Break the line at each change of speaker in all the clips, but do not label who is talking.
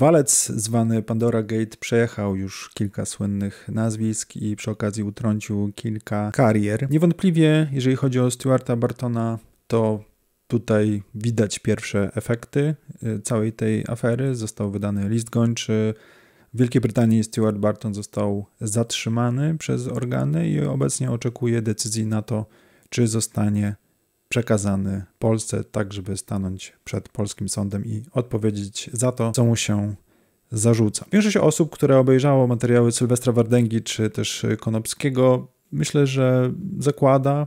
Walec zwany Pandora Gate przejechał już kilka słynnych nazwisk i przy okazji utrącił kilka karier. Niewątpliwie, jeżeli chodzi o Stuarta Bartona, to tutaj widać pierwsze efekty y, całej tej afery. Został wydany list gończy. W Wielkiej Brytanii Stuart Barton został zatrzymany przez organy i obecnie oczekuje decyzji na to, czy zostanie przekazany Polsce, tak żeby stanąć przed polskim sądem i odpowiedzieć za to, co mu się zarzuca. Większość osób, które obejrzało materiały Sylwestra Wardęgi czy też Konopskiego, myślę, że zakłada,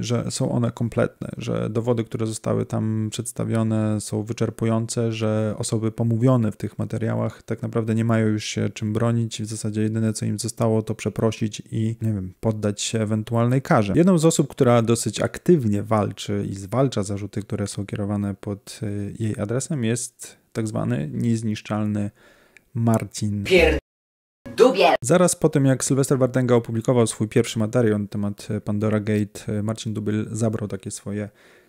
że są one kompletne, że dowody, które zostały tam przedstawione, są wyczerpujące, że osoby pomówione w tych materiałach tak naprawdę nie mają już się czym bronić. W zasadzie jedyne, co im zostało, to przeprosić i nie wiem, poddać się ewentualnej karze. Jedną z osób, która dosyć aktywnie walczy i zwalcza zarzuty, które są kierowane pod y, jej adresem, jest tak zwany niezniszczalny Marcin. Pier Zaraz po tym, jak Sylwester Wardenga opublikował swój pierwszy materiał na temat Pandora Gate, Marcin Dubiel zabrał takie swoje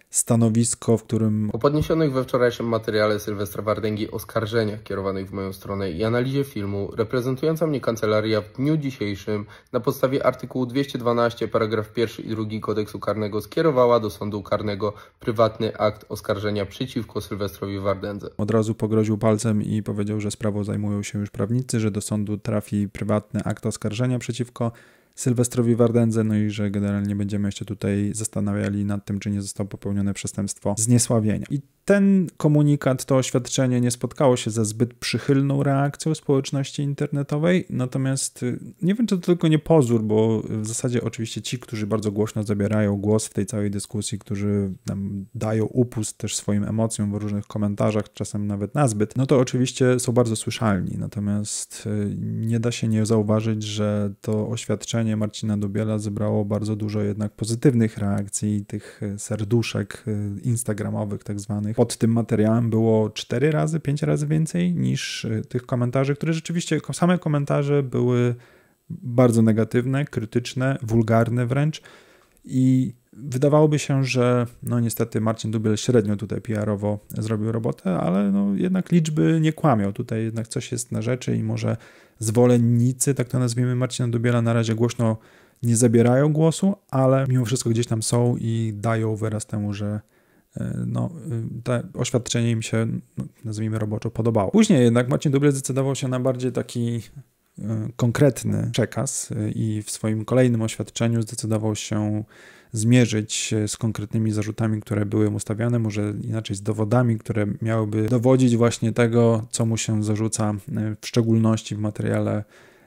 stanowisko, w którym...
Po podniesionych we wczorajszym materiale Sylwestra Wardęgi oskarżeniach kierowanych w moją stronę i analizie filmu, reprezentująca mnie kancelaria w dniu dzisiejszym na podstawie artykułu 212 paragraf 1 i 2 kodeksu karnego skierowała do sądu karnego prywatny akt oskarżenia przeciwko Sylwestrowi Wardędze.
Od razu pogroził palcem i powiedział, że sprawą zajmują się już prawnicy, że do sądu trafi prywatny akt oskarżenia przeciwko Sylwestrowi Wardędze, no i że generalnie będziemy jeszcze tutaj zastanawiali nad tym, czy nie zostało popełnione przestępstwo zniesławienia. I ten komunikat, to oświadczenie nie spotkało się ze zbyt przychylną reakcją społeczności internetowej, natomiast y, nie wiem, czy to tylko nie pozór, bo w zasadzie oczywiście ci, którzy bardzo głośno zabierają głos w tej całej dyskusji, którzy dają upust też swoim emocjom w różnych komentarzach, czasem nawet nazbyt, no to oczywiście są bardzo słyszalni, natomiast y, nie da się nie zauważyć, że to oświadczenie Marcina Dubiela zebrało bardzo dużo jednak pozytywnych reakcji, tych y, serduszek instagramowych tak zwanych, pod tym materiałem było 4 razy, 5 razy więcej niż y, tych komentarzy, które rzeczywiście, same komentarze były bardzo negatywne, krytyczne, wulgarne wręcz i wydawałoby się, że no niestety Marcin Dubiel średnio tutaj PR-owo zrobił robotę, ale no jednak liczby nie kłamią. Tutaj jednak coś jest na rzeczy i może zwolennicy, tak to nazwijmy, Marcina Dubiela na razie głośno nie zabierają głosu, ale mimo wszystko gdzieś tam są i dają wyraz temu, że E, no, y, oświadczenie im się, no, nazwijmy roboczo, podobało. Później jednak Marcin Duble zdecydował się na bardziej taki y, konkretny przekaz y, i w swoim kolejnym oświadczeniu zdecydował się zmierzyć z konkretnymi zarzutami, które były mu stawiane, może inaczej z dowodami, które miałyby dowodzić właśnie tego, co mu się zarzuca, w szczególności w materiale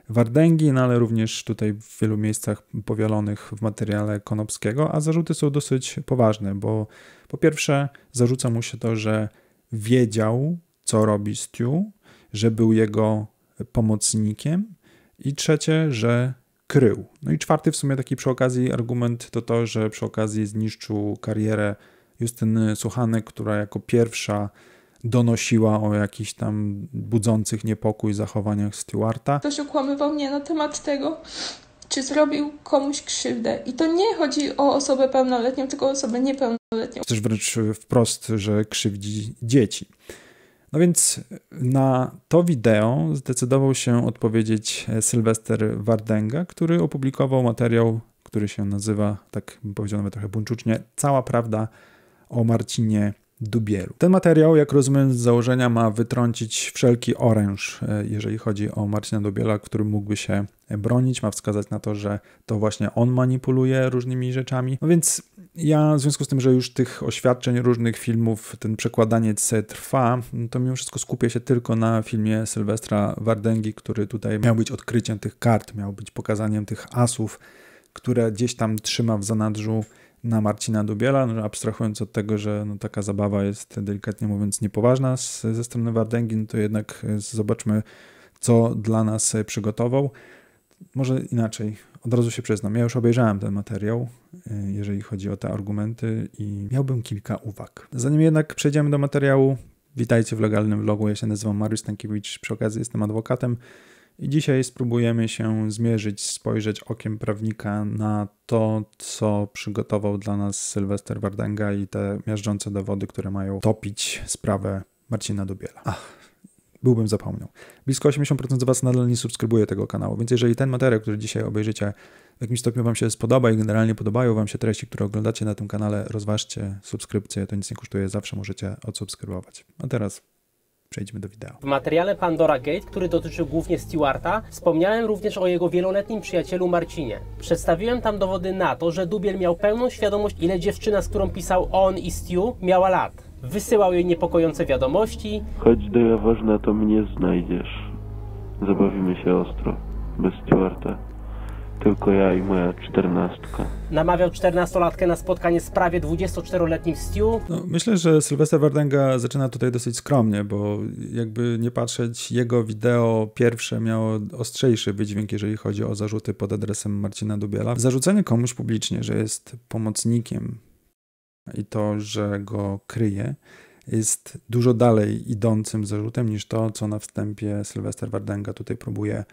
Wardęgi, no ale również tutaj w wielu miejscach powielonych w materiale Konopskiego, a zarzuty są dosyć poważne, bo po pierwsze zarzuca mu się to, że wiedział, co robi Stu, że był jego pomocnikiem i trzecie, że krył. No i czwarty w sumie taki przy okazji argument to to, że przy okazji zniszczył karierę Justyny Suchanek, która jako pierwsza donosiła o jakichś tam budzących niepokój zachowaniach Stewarta.
Ktoś okłamywał mnie na temat tego, czy zrobił komuś krzywdę. I to nie chodzi o osobę pełnoletnią, tylko o osobę niepełnoletnią.
Też wręcz wprost, że krzywdzi dzieci. No więc na to wideo zdecydował się odpowiedzieć Sylwester Wardenga, który opublikował materiał, który się nazywa, tak bym powiedział nawet trochę buńczucznie, Cała prawda o Marcinie Dubielu. Ten materiał, jak rozumiem z założenia, ma wytrącić wszelki oręż, e, jeżeli chodzi o Marcina Dubiela, który mógłby się bronić, ma wskazać na to, że to właśnie on manipuluje różnymi rzeczami. No więc ja w związku z tym, że już tych oświadczeń różnych filmów, ten przekładaniec trwa, to mimo wszystko skupię się tylko na filmie Sylwestra Wardęgi, który tutaj miał być odkryciem tych kart, miał być pokazaniem tych asów, które gdzieś tam trzyma w zanadrzu na Marcina Dubiela, no, abstrahując od tego, że no, taka zabawa jest delikatnie mówiąc niepoważna z, ze strony Wardęgi, no to jednak e, zobaczmy, co dla nas e, przygotował. Może inaczej, od razu się przyznam, ja już obejrzałem ten materiał, e, jeżeli chodzi o te argumenty i miałbym kilka uwag. Zanim jednak przejdziemy do materiału, witajcie w legalnym vlogu, ja się nazywam Mariusz Stankiewicz, przy okazji jestem adwokatem, i dzisiaj spróbujemy się zmierzyć, spojrzeć okiem prawnika na to, co przygotował dla nas Sylwester Wardęga i te miażdżące dowody, które mają topić sprawę Marcina Dubiela. Ach, byłbym zapomniał. Blisko 80% z Was nadal nie subskrybuje tego kanału, więc jeżeli ten materiał, który dzisiaj obejrzycie, w jakimś stopniu Wam się spodoba i generalnie podobają Wam się treści, które oglądacie na tym kanale, rozważcie subskrypcję, to nic nie kosztuje, zawsze możecie odsubskrybować. A teraz przejdźmy do wideo.
W materiale Pandora Gate, który dotyczył głównie Stewarta, wspomniałem również o jego wieloletnim przyjacielu Marcinie. Przedstawiłem tam dowody na to, że Dubiel miał pełną świadomość, ile dziewczyna, z którą pisał on i Stu, miała lat. Wysyłał jej niepokojące wiadomości,
Chodź do Jaworzna, to mnie znajdziesz. Zabawimy się ostro. Bez Stewarta. Tylko ja i moja czternastka.
namawiał 14-latkę na spotkanie z prawie 24-letnim Stu,
No, myślę, że Sylwester Wardenga zaczyna tutaj dosyć skromnie, bo jakby nie patrzeć, jego wideo pierwsze miało ostrzejszy wydźwięk, jeżeli chodzi o zarzuty pod adresem Marcina Dubiela. Zarzucenie komuś publicznie, że jest pomocnikiem i to, że go kryje, jest dużo dalej idącym zarzutem niż to, co na wstępie Sylwester Wardenga tutaj próbuje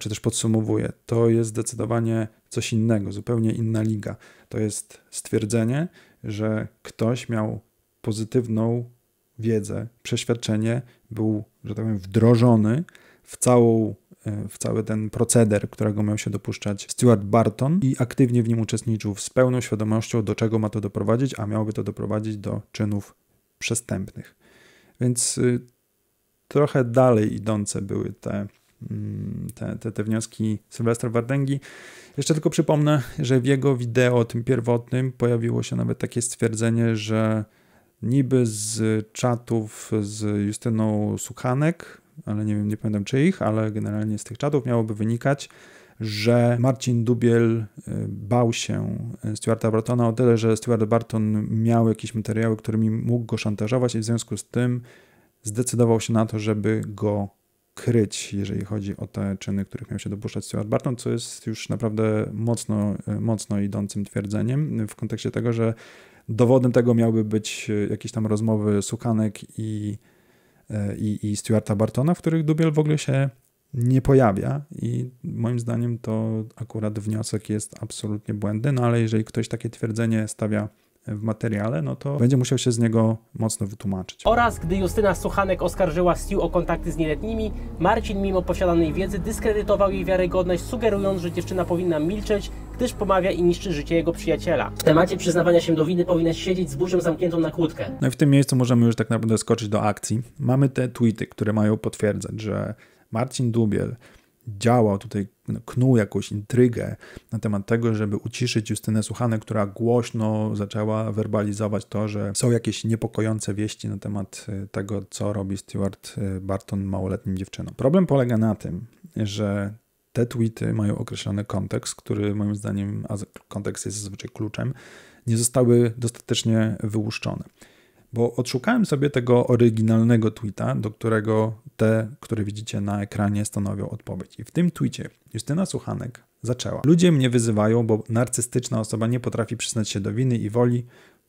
czy też podsumowuje. To jest zdecydowanie coś innego, zupełnie inna liga. To jest stwierdzenie, że ktoś miał pozytywną wiedzę, przeświadczenie, był, że tak powiem, wdrożony w całą e, w cały ten proceder, którego miał się dopuszczać Stuart Barton i aktywnie w nim uczestniczył z pełną świadomością, do czego ma to doprowadzić, a miałoby to doprowadzić do czynów przestępnych. Więc y, trochę dalej idące były te, te, te, te wnioski Sylwestra Wardęgi. Jeszcze tylko przypomnę, że w jego wideo, tym pierwotnym, pojawiło się nawet takie stwierdzenie, że niby z czatów z Justyną Suchanek, ale nie wiem, nie pamiętam czyich, ale generalnie z tych czatów miałoby wynikać, że Marcin Dubiel y, bał się Stuarta Bartona o tyle, że Stuart Barton miał jakieś materiały, którymi mógł go szantażować i w związku z tym zdecydował się na to, żeby go kryć, jeżeli chodzi o te czyny, których miał się dopuszczać Stuart Barton, co jest już naprawdę mocno, mocno idącym twierdzeniem w kontekście tego, że dowodem tego miałby być jakieś tam rozmowy Suchanek i, i, i Stuarta Bartona, w których Dubiel w ogóle się nie pojawia i moim zdaniem to akurat wniosek jest absolutnie błędny, no ale jeżeli ktoś takie twierdzenie stawia w materiale, no to będzie musiał się z niego mocno wytłumaczyć.
oraz gdy Justyna Suchanek oskarżyła Stu o kontakty z nieletnimi, Marcin mimo posiadanej wiedzy dyskredytował jej wiarygodność, sugerując, że dziewczyna powinna milczeć, gdyż pomawia i niszczy życie jego przyjaciela. W temacie przyznawania się do winy powinna siedzieć z buzią zamkniętą na kłódkę.
No i w tym miejscu możemy już tak naprawdę skoczyć do akcji. Mamy te tweety, które mają potwierdzać, że Marcin Dubiel działał tutaj, knuł jakąś intrygę na temat tego, żeby uciszyć Justynę Suchanek, która głośno zaczęła werbalizować to, że są jakieś niepokojące wieści na temat y, tego, co robi Stuart y, Barton małoletnim dziewczynom. Problem polega na tym, że te tweety mają określony kontekst, który moim zdaniem, a kontekst jest zazwyczaj kluczem, nie zostały dostatecznie wyłuszczone bo odszukałem sobie tego oryginalnego tweeta, do którego te, które widzicie na ekranie, stanowią odpowiedź. I w tym tweetie Justyna Suchanek zaczęła. Ludzie mnie wyzywają, bo narcystyczna osoba nie potrafi przyznać się do winy i woli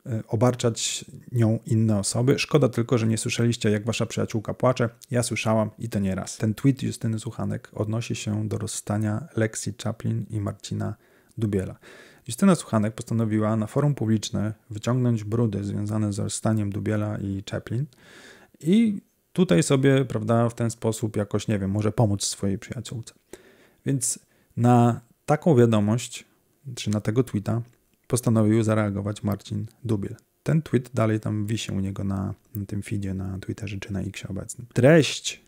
y, obarczać nią inne osoby. Szkoda tylko, że nie słyszeliście, jak wasza przyjaciółka płacze. Ja słyszałam i to nie raz. Ten tweet Justyny Suchanek odnosi się do rozstania Lexi Chaplin i Marcina Dubiela. Justyna Suchanek postanowiła na forum publiczne wyciągnąć brudy związane z rozstaniem Dubiela i Chaplin i tutaj sobie, prawda, w ten sposób jakoś, nie wiem, może pomóc swojej przyjaciółce. Więc na taką wiadomość, czy na tego tweeta postanowił zareagować Marcin Dubiel. Ten tweet dalej tam wisi u niego na, na tym feedzie, na Twitterze czy na X obecnym. Treść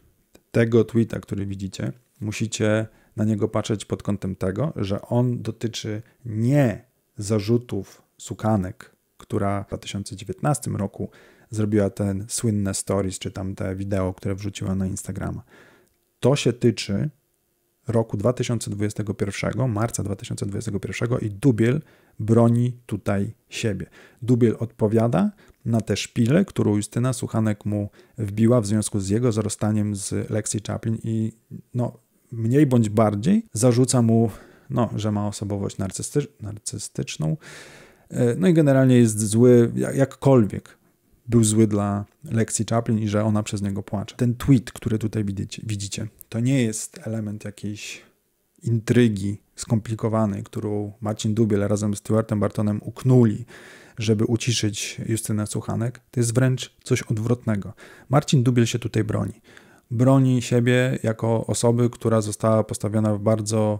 tego tweeta, który widzicie, musicie na niego patrzeć pod kątem tego, że on dotyczy nie zarzutów Sukanek, która w 2019 roku zrobiła ten słynne stories, czy tam te wideo, które wrzuciła na Instagrama. To się tyczy roku 2021, marca 2021 i Dubiel broni tutaj siebie. Dubiel odpowiada na tę szpilę, którą Justyna Suchanek mu wbiła w związku z jego zarastaniem z Lexi Chaplin i no, mniej bądź bardziej zarzuca mu, no, że ma osobowość narcysty narcystyczną, no i generalnie jest zły, jakkolwiek był zły dla Lexi Chaplin i że ona przez niego płacze. Ten tweet, który tutaj widzicie, to nie jest element jakiejś intrygi skomplikowanej, którą Marcin Dubiel razem z Stuartem Bartonem uknuli, żeby uciszyć Justynę Suchanek. To jest wręcz coś odwrotnego. Marcin Dubiel się tutaj broni. broni siebie jako osoby, która została postawiona w bardzo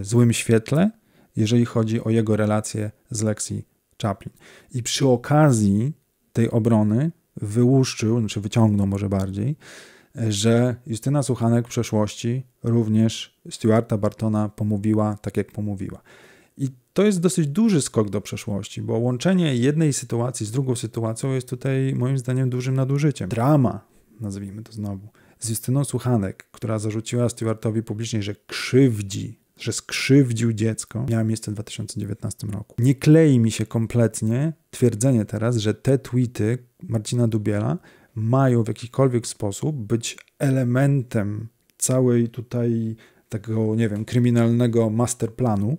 y, złym świetle, jeżeli chodzi o jego relacje z Lexi Chaplin. I przy okazji tej obrony wyłuszczył, znaczy wyciągnął może bardziej, że Justyna Suchanek w przeszłości również Stuarta Bartona pomówiła tak, jak pomówiła. I to jest dosyć duży skok do przeszłości, bo łączenie jednej sytuacji z drugą sytuacją jest tutaj moim zdaniem dużym nadużyciem. Drama, nazwijmy to znowu, z Justyną Suchanek, która zarzuciła Stuartowi publicznie, że krzywdzi, że skrzywdził dziecko, miała miejsce w 2019 roku. Nie klei mi się kompletnie twierdzenie teraz, że te tweety Marcina Dubiela mają w jakikolwiek sposób być elementem całej tutaj takiego, nie wiem, kryminalnego masterplanu,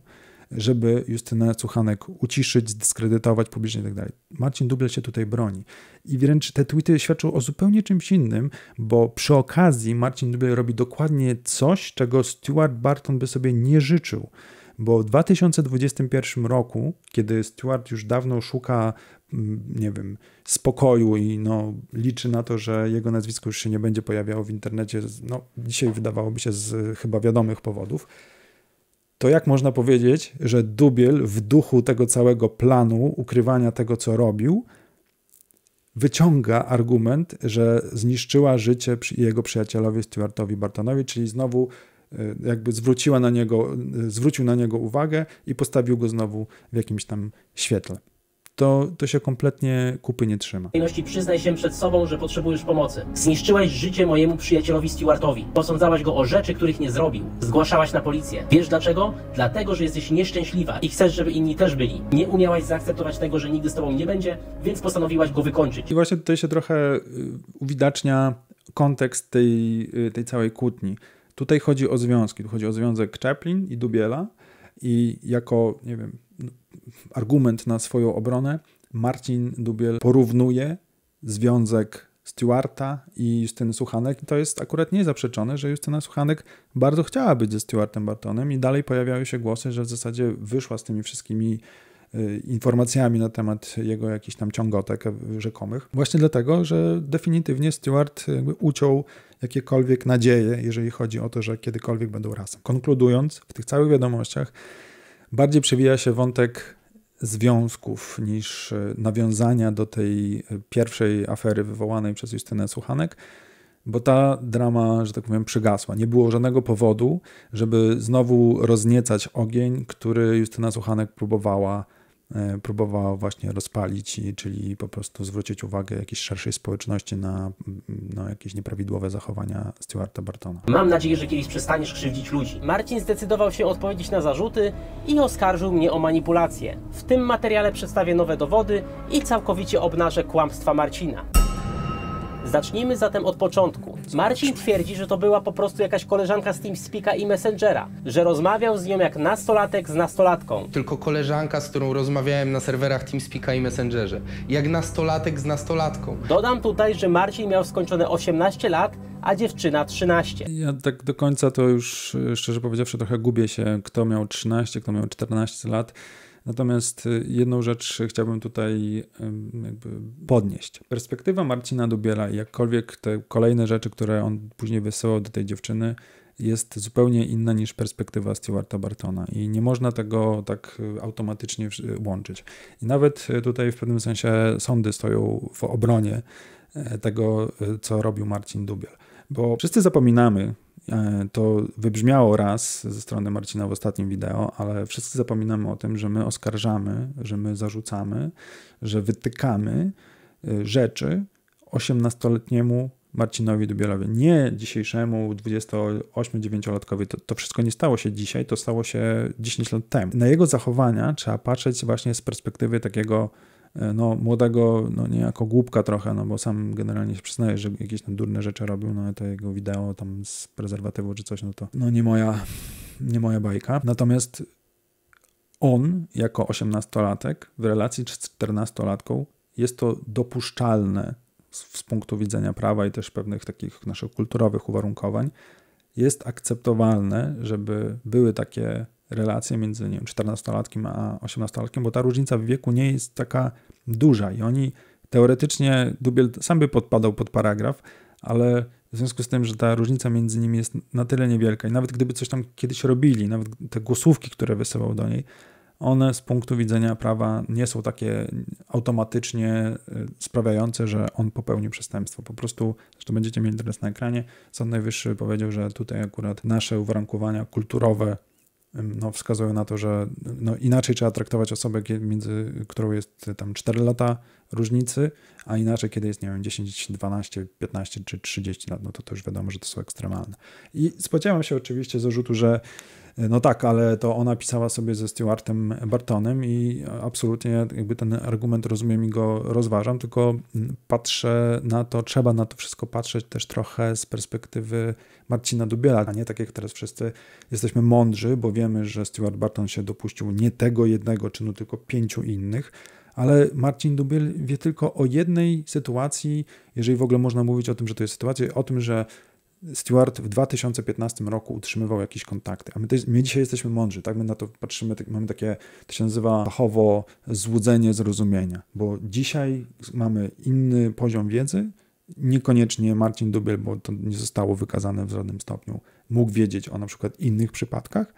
żeby Justynę Cuchanek uciszyć, zdyskredytować publicznie itd. Tak Marcin Dubiel się tutaj broni. I wręcz te tweety świadczą o zupełnie czymś innym, bo przy okazji Marcin Dubiel robi dokładnie coś, czego Stuart Barton by sobie nie życzył. Bo w 2021 roku, kiedy Stuart już dawno szuka mm, nie wiem, spokoju i no, liczy na to, że jego nazwisko już się nie będzie pojawiało w internecie, no, dzisiaj wydawałoby się z chyba wiadomych powodów, to jak można powiedzieć, że Dubiel w duchu tego całego planu ukrywania tego, co robił, wyciąga argument, że zniszczyła życie jego przyjacielowi Stuartowi Bartonowi, czyli znowu e, jakby zwróciła na niego, e, zwrócił na niego uwagę i postawił go znowu w jakimś tam świetle to, to się kompletnie kupy nie trzyma.
Przyznaj się przed sobą, że potrzebujesz pomocy. Zniszczyłaś życie mojemu przyjacielowi Stewartowi. Posądzałaś go o rzeczy, których nie zrobił. Zgłaszałaś na policję. Wiesz dlaczego? Dlatego, że jesteś nieszczęśliwa i chcesz, żeby inni też byli. Nie umiałaś zaakceptować tego, że nigdy z tobą nie będzie, więc postanowiłaś go wykończyć.
I właśnie tutaj się trochę y, uwidacznia kontekst tej, y, tej całej kłótni. Tutaj chodzi o związki. Tu chodzi o związek Chaplin i Dubiela i jako, nie wiem, argument na swoją obronę, Marcin Dubiel porównuje związek Stewarta i Justyny Suchanek i to jest akurat niezaprzeczone, że Justyna Suchanek bardzo chciała być ze Stewartem Bartonem i dalej pojawiały się głosy, że w zasadzie wyszła z tymi wszystkimi y, informacjami na temat jego jakichś tam ciągotek rzekomych. Właśnie dlatego, że definitywnie Stewart uciął jakiekolwiek nadzieje, jeżeli chodzi o to, że kiedykolwiek będą razem. Konkludując, w tych całych wiadomościach bardziej przewija się wątek związków niż e, nawiązania do tej e, pierwszej afery wywołanej przez Justynę Suchanek, bo ta drama, że tak powiem, przygasła. Nie było żadnego powodu, żeby znowu rozniecać ogień, który Justyna Suchanek próbowała E, próbowała właśnie rozpalić, czyli po prostu zwrócić uwagę jakiejś szerszej społeczności na, na jakieś nieprawidłowe zachowania Stuarta Bartona.
Mam nadzieję, że kiedyś przestaniesz krzywdzić ludzi. Marcin zdecydował się odpowiedzieć na zarzuty i oskarżył mnie o manipulację. W tym materiale przedstawię nowe dowody i całkowicie obnażę kłamstwa Marcina. Zacznijmy zatem od początku. Marcin twierdzi, że to była po prostu jakaś koleżanka z TeamSpeaka i Messengera, że rozmawiał z nią jak nastolatek z nastolatką.
Tylko koleżanka, z którą rozmawiałem na serwerach TeamSpeaka i Messengerze. Jak nastolatek z nastolatką.
Dodam tutaj, że Marcin miał skończone 18 lat, a dziewczyna 13.
Ja tak do końca to już, szczerze powiedziawszy, trochę gubię się, kto miał 13, kto miał 14 lat. Natomiast y, jedną rzecz chciałbym tutaj podnieść. Perspektywa Marcina Dubiela i jakkolwiek te kolejne rzeczy, które on później wysyłał do tej dziewczyny, jest zupełnie inna niż perspektywa Stewarta Bartona i nie można tego tak y, automatycznie łączyć. I nawet y, tutaj w pewnym sensie sądy stoją w obronie e, tego, co robił Marcin Dubiel. Bo wszyscy zapominamy, E, to wybrzmiało raz ze strony Marcina w ostatnim wideo, ale wszyscy zapominamy o tym, że my oskarżamy, że my zarzucamy, że wytykamy e, rzeczy 18-letniemu Marcinowi Dubielowi, nie dzisiejszemu 28-9-latkowi. To, to wszystko nie stało się dzisiaj, to stało się 10 lat temu. Na jego zachowania trzeba patrzeć właśnie z perspektywy takiego no, młodego, no niejako głupka trochę, no bo sam generalnie się przyznaje, że jakieś tam durne rzeczy robił, no to jego wideo tam z prezerwatywu czy coś, no to no nie moja, nie moja bajka. Natomiast on jako osiemnastolatek w relacji z czternastolatką jest to dopuszczalne z, z punktu widzenia prawa i też pewnych takich naszych kulturowych uwarunkowań, jest akceptowalne, żeby były takie relacje między nie wiem, 14-latkiem a 18-latkiem, bo ta różnica w wieku nie jest taka duża i oni teoretycznie, Dubiel sam by podpadał pod paragraf, ale W związku z tym, że ta różnica między nimi jest na tyle niewielka i nawet gdyby coś tam kiedyś robili, nawet te głosówki, które wysyłał do niej, one z punktu widzenia prawa nie są takie automatycznie y, sprawiające, że on popełnił przestępstwo. Po prostu, zresztą będziecie mieli teraz na ekranie, Sąd Najwyższy powiedział, że tutaj akurat nasze uwarunkowania kulturowe no, wskazują na to, że no, inaczej trzeba traktować osobę, między którą jest tam 4 lata różnicy, a inaczej, kiedy jest, nie wiem, 10, 12, 15 czy 30 lat, no to to już wiadomo, że to są ekstremalne. I spodziewam się oczywiście zarzutu, że no tak, ale to ona pisała sobie ze Stewartem Bartonem i absolutnie jakby ten argument rozumiem i go rozważam, tylko patrzę na to, trzeba na to wszystko patrzeć też trochę z perspektywy Marcina Dubiela, a nie tak jak teraz wszyscy jesteśmy mądrzy, bo wiemy, że Stewart Barton się dopuścił nie tego jednego czynu, tylko pięciu innych, ale Marcin Dubiel wie tylko o jednej sytuacji, jeżeli w ogóle można mówić o tym, że to jest sytuacja, o tym, że Stewart w 2015 roku utrzymywał jakieś kontakty, a my, my dzisiaj jesteśmy mądrzy, tak? My na to patrzymy, tak, mamy takie, to się nazywa fachowo złudzenie zrozumienia, bo dzisiaj mamy inny poziom wiedzy, niekoniecznie Marcin Dubiel, bo to nie zostało wykazane w żadnym stopniu, mógł wiedzieć o na przykład innych przypadkach,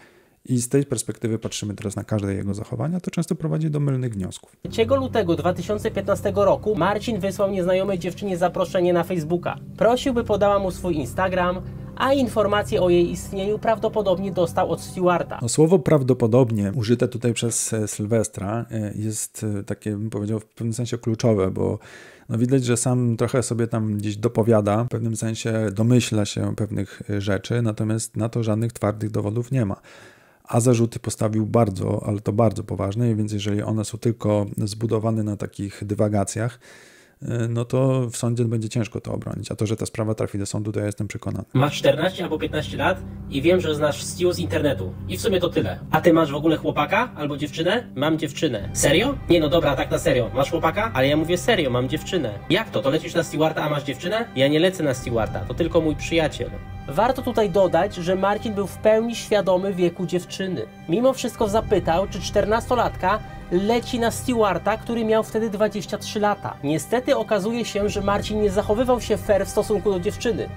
i z tej perspektywy patrzymy teraz na każde jego zachowania, to często prowadzi do mylnych wniosków.
3 lutego 2015 roku Marcin wysłał nieznajomej dziewczynie zaproszenie na Facebooka. Prosił, by podała mu swój Instagram, a informacje o jej istnieniu prawdopodobnie dostał od Stewarta.
No, słowo prawdopodobnie użyte tutaj przez e, Sylwestra e, jest e, takie, bym powiedział, w pewnym sensie kluczowe, bo no widać, że sam trochę sobie tam gdzieś dopowiada, w pewnym sensie domyśla się pewnych rzeczy, natomiast na to żadnych twardych dowodów nie ma a zarzuty postawił bardzo, ale to bardzo poważne, więc jeżeli one są tylko zbudowane na takich dywagacjach, no to w sądzie będzie ciężko to obronić. A to, że ta sprawa trafi do sądu, to ja jestem przekonany.
Masz 14 albo 15 lat i wiem, że znasz Stu z internetu. I w sumie to tyle. A ty masz w ogóle chłopaka albo dziewczynę? Mam dziewczynę. Serio? Nie no dobra, tak na serio. Masz chłopaka? Ale ja mówię serio, mam dziewczynę. Jak to? To lecisz na Stewarta, a masz dziewczynę? Ja nie lecę na Stewarta, to tylko mój przyjaciel. Warto tutaj dodać, że Marcin był w pełni świadomy wieku dziewczyny. Mimo wszystko zapytał, czy 14-latka leci na Stewarta, który miał wtedy 23 lata. Niestety okazuje się, że Marcin nie zachowywał się fair w stosunku do dziewczyny,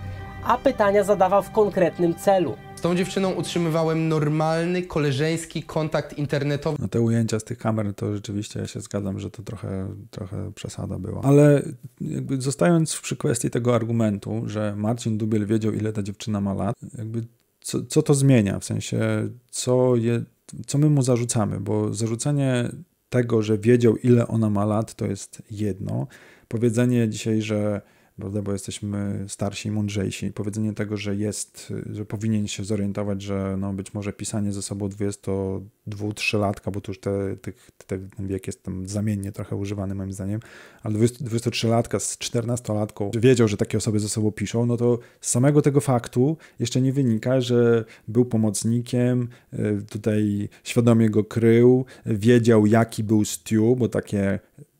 a pytania zadawał w konkretnym celu.
Z tą dziewczyną utrzymywałem normalny, koleżeński kontakt internetowy.
No te ujęcia z tych kamer to rzeczywiście ja się zgadzam, że to trochę, trochę przesada była. Ale jakby zostając przy kwestii tego argumentu, że Marcin Dubiel wiedział ile ta dziewczyna ma lat, jakby co, co to zmienia? W sensie co, je, co my mu zarzucamy? Bo zarzucenie tego, że wiedział ile ona ma lat to jest jedno. Powiedzenie dzisiaj, że prawda, bo jesteśmy starsi i mądrzejsi. Powiedzenie tego, że jest, że powinien się zorientować, że no być może pisanie ze sobą 22-3 latka, bo tu już te, te, ten wiek jest tam zamiennie trochę używany moim zdaniem, ale 23 latka z 14-latką wiedział, że takie osoby ze sobą piszą, no to z samego tego faktu jeszcze nie wynika, że był pomocnikiem, y, tutaj świadomie go krył, wiedział jaki był Stu, bo takie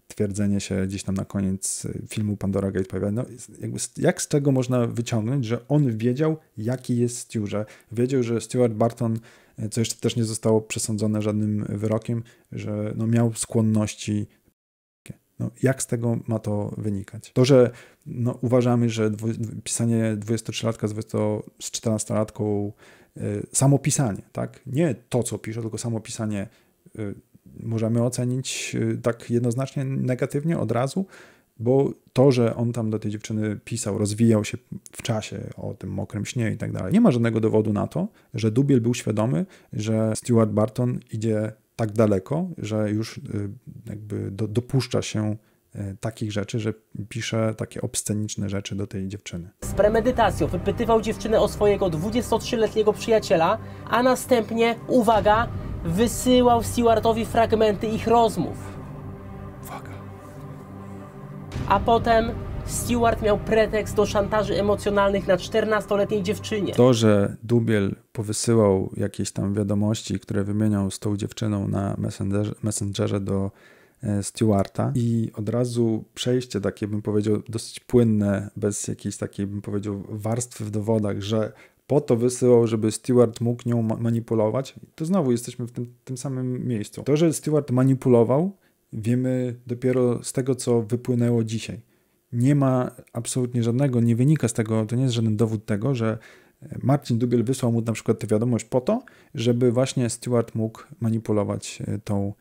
twierdzenie się gdzieś tam na koniec filmu Pandora Gate pojawia. No, jakby jak z tego można wyciągnąć, że on wiedział, jaki jest Stu, że wiedział, że Stuart Barton, y, co jeszcze też nie zostało przesądzone żadnym wyrokiem, że no, miał skłonności no, jak z tego ma to wynikać? To, że no, uważamy, że dwu, pisanie 23-latka z, z 14-latką, y, samo pisanie, tak? Nie to, co pisze, tylko samo pisanie y, możemy ocenić y, tak jednoznacznie negatywnie od razu, bo to, że on tam do tej dziewczyny pisał, rozwijał się w czasie o tym mokrym śnie i tak dalej, nie ma żadnego dowodu na to, że Dubiel był świadomy, że Stuart Barton idzie tak daleko, że już y, jakby do, dopuszcza się y, takich rzeczy, że pisze takie obsceniczne rzeczy do tej dziewczyny.
Z premedytacją wypytywał dziewczynę o swojego 23-letniego przyjaciela, a następnie, uwaga, wysyłał Stewartowi fragmenty ich rozmów.
Uwaga.
A potem Stewart miał pretekst do szantaży emocjonalnych na 14-letniej dziewczynie.
To, że Dubiel powysyłał jakieś tam wiadomości, które wymieniał z tą dziewczyną na messengerze, messengerze do e, Stewarta i od razu przejście takie, bym powiedział, dosyć płynne, bez jakiejś takiej, bym powiedział, warstwy w dowodach, że po to wysyłał, żeby Stewart mógł nią manipulować, to znowu jesteśmy w tym, tym samym miejscu. To, że Stewart manipulował, wiemy dopiero z tego, co wypłynęło dzisiaj. nie ma absolutnie żadnego, nie wynika z tego, to nie jest żaden dowód tego, że Marcin Dubiel wysłał mu na przykład tę wiadomość po to, żeby właśnie Stewart mógł manipulować e, tą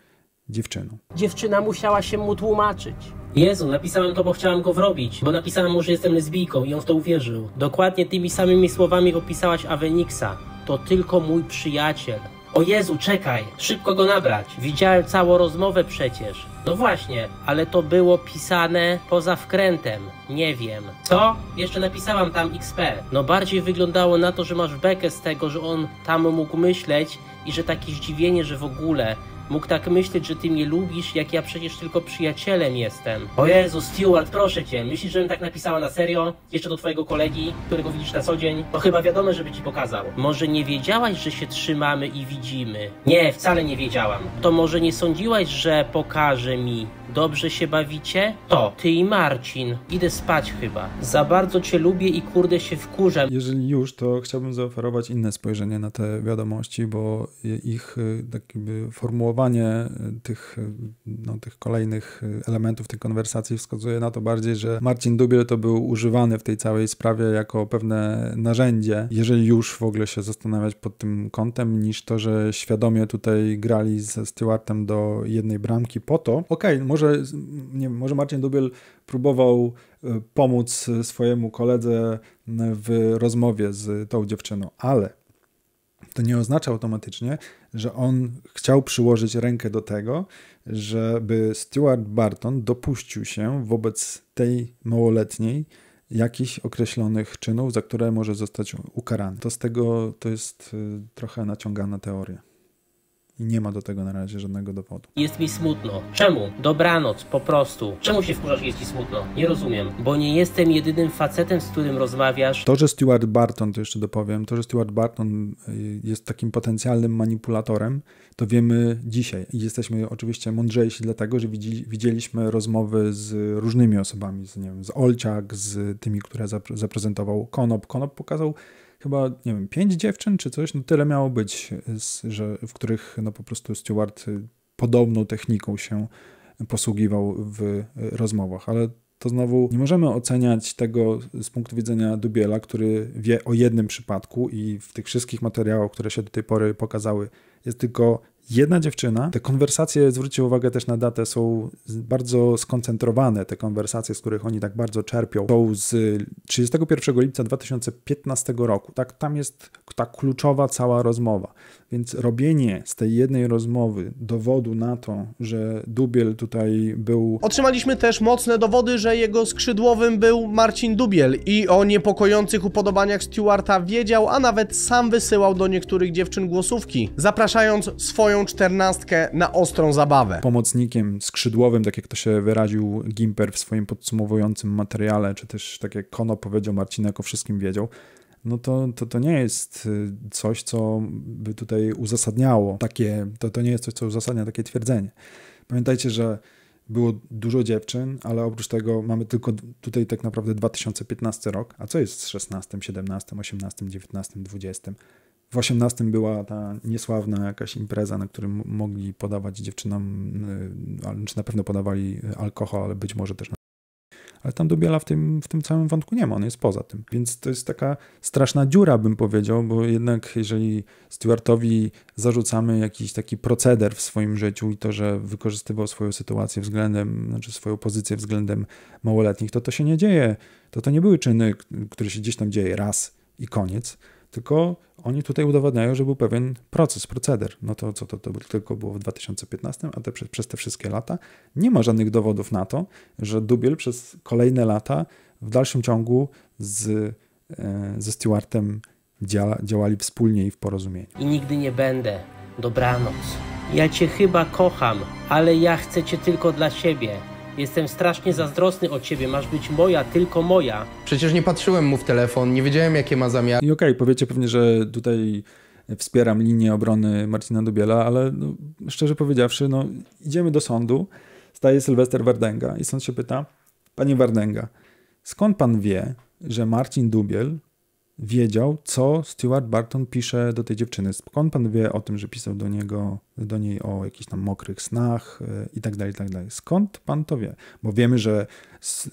dziewczyną.
Dziewczyna musiała się mu tłumaczyć. Jezu, napisałem to, bo chciałam go wrobić, bo napisałem mu, że jestem lesbijką i on w to uwierzył. Dokładnie tymi samymi słowami opisałaś Avenixa. To tylko mój przyjaciel. O Jezu, czekaj, szybko go nabrać. Widziałem całą rozmowę przecież. No właśnie, ale to było pisane poza wkrętem. Nie wiem. Co? Jeszcze napisałam tam XP. No bardziej wyglądało na to, że masz bekę z tego, że on tam mógł myśleć i że takie zdziwienie, że w ogóle Mógł tak myśleć, że ty mnie lubisz, jak ja przecież tylko przyjacielem jestem. O Jezu, Stewart, proszę cię, myślisz, żebym tak napisała na serio? Jeszcze do twojego kolegi, którego widzisz na co dzień? To chyba wiadomo, żeby ci pokazał. Może nie wiedziałaś, że się trzymamy i widzimy? Nie, wcale nie wiedziałam. To może nie sądziłaś, że pokaże mi, Dobrze się bawicie? To, ty i Marcin. Idę spać chyba. Za bardzo cię lubię i kurde się wkurzam.
Jeżeli już, to chciałbym zaoferować inne spojrzenie na te wiadomości, bo ich y, tak jakby formułowanie y, tych, y, no, tych kolejnych elementów tej konwersacji wskazuje na to bardziej, że Marcin Dubiel to był używany w tej całej sprawie jako pewne narzędzie, jeżeli już w ogóle się zastanawiać pod tym kątem, niż to, że świadomie tutaj grali ze Stewartem do jednej bramki po to. Okej, okay, może, nie może Marcin Dubiel próbował e, pomóc swojemu koledze w rozmowie z tą dziewczyną, ale to nie oznacza automatycznie, że on chciał przyłożyć rękę do tego, żeby Stuart Barton dopuścił się wobec tej małoletniej jakichś określonych czynów, za które może zostać ukarany. To z tego to jest e, trochę naciągana teoria. I nie ma do tego na razie żadnego dowodu.
Jest mi smutno. Czemu? Dobranoc, po prostu. Czemu się wkurzasz, jest ci smutno? Nie rozumiem. Bo nie jestem jedynym facetem, z którym rozmawiasz.
To, że Stuart Barton, to jeszcze dopowiem, to, że Stuart Barton y, jest takim potencjalnym manipulatorem, to wiemy dzisiaj. I jesteśmy oczywiście mądrzejsi dlatego, że widzieliśmy rozmowy z różnymi osobami, z, nie wiem, z Olciak, z tymi, które zaprezentował Konop. Konop pokazał chyba, nie wiem, pięć dziewczyn czy coś, no tyle miało być, że, w których no po prostu Stewart y, podobną techniką się posługiwał w y, rozmowach, ale to znowu nie możemy oceniać tego z punktu widzenia Dubiela, który wie o jednym przypadku i w tych wszystkich materiałach, które się do tej pory pokazały, jest tylko jedna dziewczyna. Te konwersacje, zwróćcie uwagę też na datę, są bardzo skoncentrowane. Te konwersacje, z których oni tak bardzo czerpią, są z 31 lipca 2015 roku. Tak, tam jest ta kluczowa cała rozmowa. Więc robienie z tej jednej rozmowy dowodu na to, że Dubiel tutaj był.
Otrzymaliśmy też mocne dowody, że jego skrzydłowym był Marcin Dubiel i o niepokojących upodobaniach Stewarta wiedział, a nawet sam wysyłał do niektórych dziewczyn głosówki, zapraszając swoją czternastkę na ostrą zabawę.
Pomocnikiem skrzydłowym, tak jak to się wyraził Gimper w swoim podsumowującym materiale, czy też tak jak Kono powiedział, Marcinek o wszystkim wiedział no to, to, to nie jest y, coś, co by tutaj uzasadniało takie, to, to nie jest coś, co uzasadnia takie twierdzenie. Pamiętajcie, że było dużo dziewczyn, ale oprócz tego mamy tylko tutaj tak naprawdę 2015 rok. A co jest z 16, 17, 18, 19, 20? W 18 była ta niesławna jakaś impreza, na którym mogli podawać dziewczynom, y, czy na pewno podawali alkohol, ale być może też ale tam Dubiela w tym, w tym całym wątku nie ma, on jest poza tym. Więc to jest taka straszna dziura, bym powiedział, bo jednak jeżeli Stewartowi zarzucamy jakiś taki proceder w swoim życiu i to, że wykorzystywał swoją sytuację względem, znaczy swoją pozycję względem małoletnich, to to się nie dzieje. To to nie były czyny, które się gdzieś tam dzieje raz i koniec, tylko oni tutaj udowadniają, że był pewien proces, proceder. No to co to, to tylko było w 2015, a te, przez, przez te wszystkie lata nie ma żadnych dowodów na to, że Dubiel przez kolejne lata w dalszym ciągu z, e, ze Stewartem działa, działali wspólnie i w porozumieniu.
I nigdy nie będę. Dobranoc. Ja cię chyba kocham, ale ja chcę cię tylko dla siebie. Jestem strasznie zazdrosny o ciebie, masz być moja, tylko moja.
Przecież nie patrzyłem mu w telefon, nie wiedziałem jakie ma zamiary.
I okej, okay, powiecie pewnie, że tutaj wspieram linię obrony Marcina Dubiela, ale no, szczerze powiedziawszy, no, idziemy do sądu, staje Sylwester Wardenga i sąd się pyta, panie Wardenga, skąd pan wie, że Marcin Dubiel wiedział, co Stuart Barton pisze do tej dziewczyny. Skąd pan wie o tym, że pisał do niego, do niej o jakichś tam mokrych snach y, i tak dalej, i tak dalej. Skąd pan to wie? Bo wiemy, że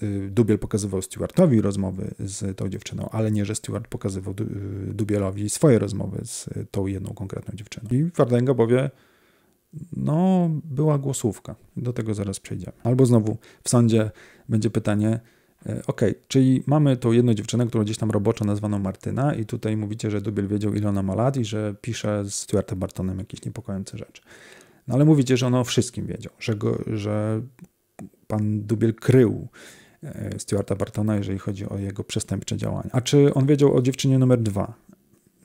y, Dubiel pokazywał Stuartowi rozmowy z tą dziewczyną, ale nie, że Stuart pokazywał y, Dubielowi swoje rozmowy z tą jedną konkretną dziewczyną. I Wardenga powie, no, była głosówka. Do tego zaraz przejdziemy. Albo znowu w sądzie będzie pytanie, E, ok, czyli mamy tą jedną dziewczynę, którą gdzieś tam roboczo nazwano Martyna i tutaj mówicie, że Dubiel wiedział ile ona ma lat i że pisze z Stuartem Bartonem jakieś niepokojące rzeczy. No ale mówicie, że on o wszystkim wiedział, że, go, że pan Dubiel krył e, Stuarta Bartona, jeżeli chodzi o jego przestępcze działania. A czy on wiedział o dziewczynie numer dwa?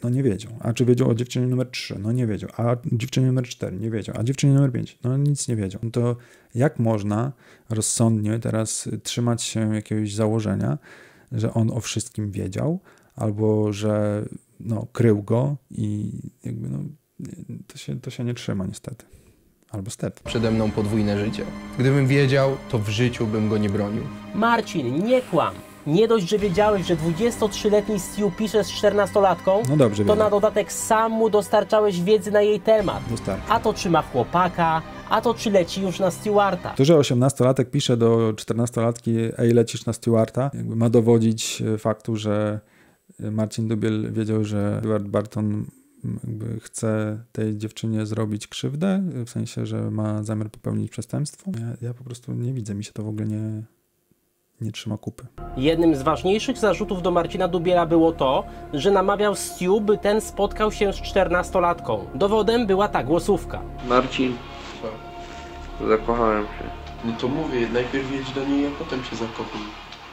No nie wiedział. A czy wiedział o dziewczynie numer 3? No nie wiedział. A dziewczynie numer 4? Nie wiedział. A dziewczynie numer 5? No nic nie wiedział. No to jak można rozsądnie teraz trzymać się jakiegoś założenia, że on o wszystkim wiedział, albo że no, krył go i jakby no, to, się, to się nie trzyma niestety. Albo stety.
Przede mną podwójne życie. Gdybym wiedział, to w życiu bym go nie bronił.
Marcin, nie kłam. Nie dość, że wiedziałeś, że 23-letni Stu pisze z 14-latką,
no dobrze,
to na dodatek sam mu dostarczałeś wiedzy na jej temat.
Dostarczy.
A to czy ma chłopaka, a to czy leci już na Stewarta.
To, że 18-latek pisze do 14-latki, ej, lecisz na Stewarta, jakby ma dowodzić e, faktu, że e, Marcin Dubiel wiedział, że Edward Barton jakby chce tej dziewczynie zrobić krzywdę, w sensie, że ma zamiar popełnić przestępstwo. Ja, ja po prostu nie widzę, mi się to w ogóle nie, nie trzyma kupy.
Jednym z ważniejszych zarzutów do Marcina Dubiela było to, że namawiał Stu, by ten spotkał się z czternastolatką. Dowodem była ta głosówka.
Marcin,
Co?
zakochałem się.
No to mówię, najpierw jedź do niej, a potem się zakochuj.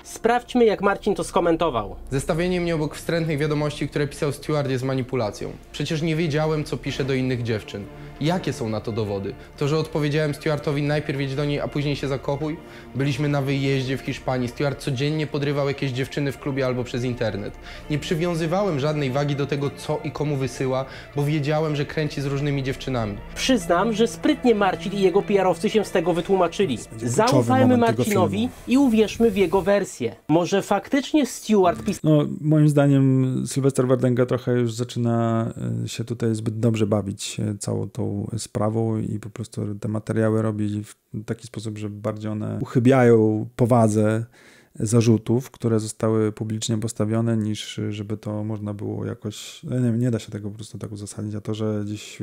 Sprawdźmy, jak Marcin to skomentował.
Zestawienie mnie obok wstrętnych wiadomości, które pisał Stewart jest manipulacją. Przecież nie wiedziałem, co pisze do innych dziewczyn. Jakie są na to dowody? To, że odpowiedziałem Stewartowi najpierw jedź do niej, a później się zakochuj? Byliśmy na wyjeździe w Hiszpanii. Stewart codziennie podrywał jakieś dziewczyny w klubie albo przez internet. Nie przywiązywałem żadnej wagi do tego, co i komu wysyła, bo wiedziałem, że kręci z różnymi dziewczynami.
Przyznam, że sprytnie Marcin i jego PR-owcy się z tego wytłumaczyli. Zaufajmy Marcinowi i uwierzmy w jego wersję. Może faktycznie Stewart pisał
No, moim zdaniem Sylwester Wardenga trochę już zaczyna e, się tutaj zbyt dobrze bawić e, całą tą sprawą i po prostu te materiały robi w taki sposób, że bardziej one uchybiają powadze zarzutów, które zostały publicznie postawione, niż żeby to można było jakoś, ja nie, wiem, nie da się tego po prostu tak uzasadnić, a to, że gdzieś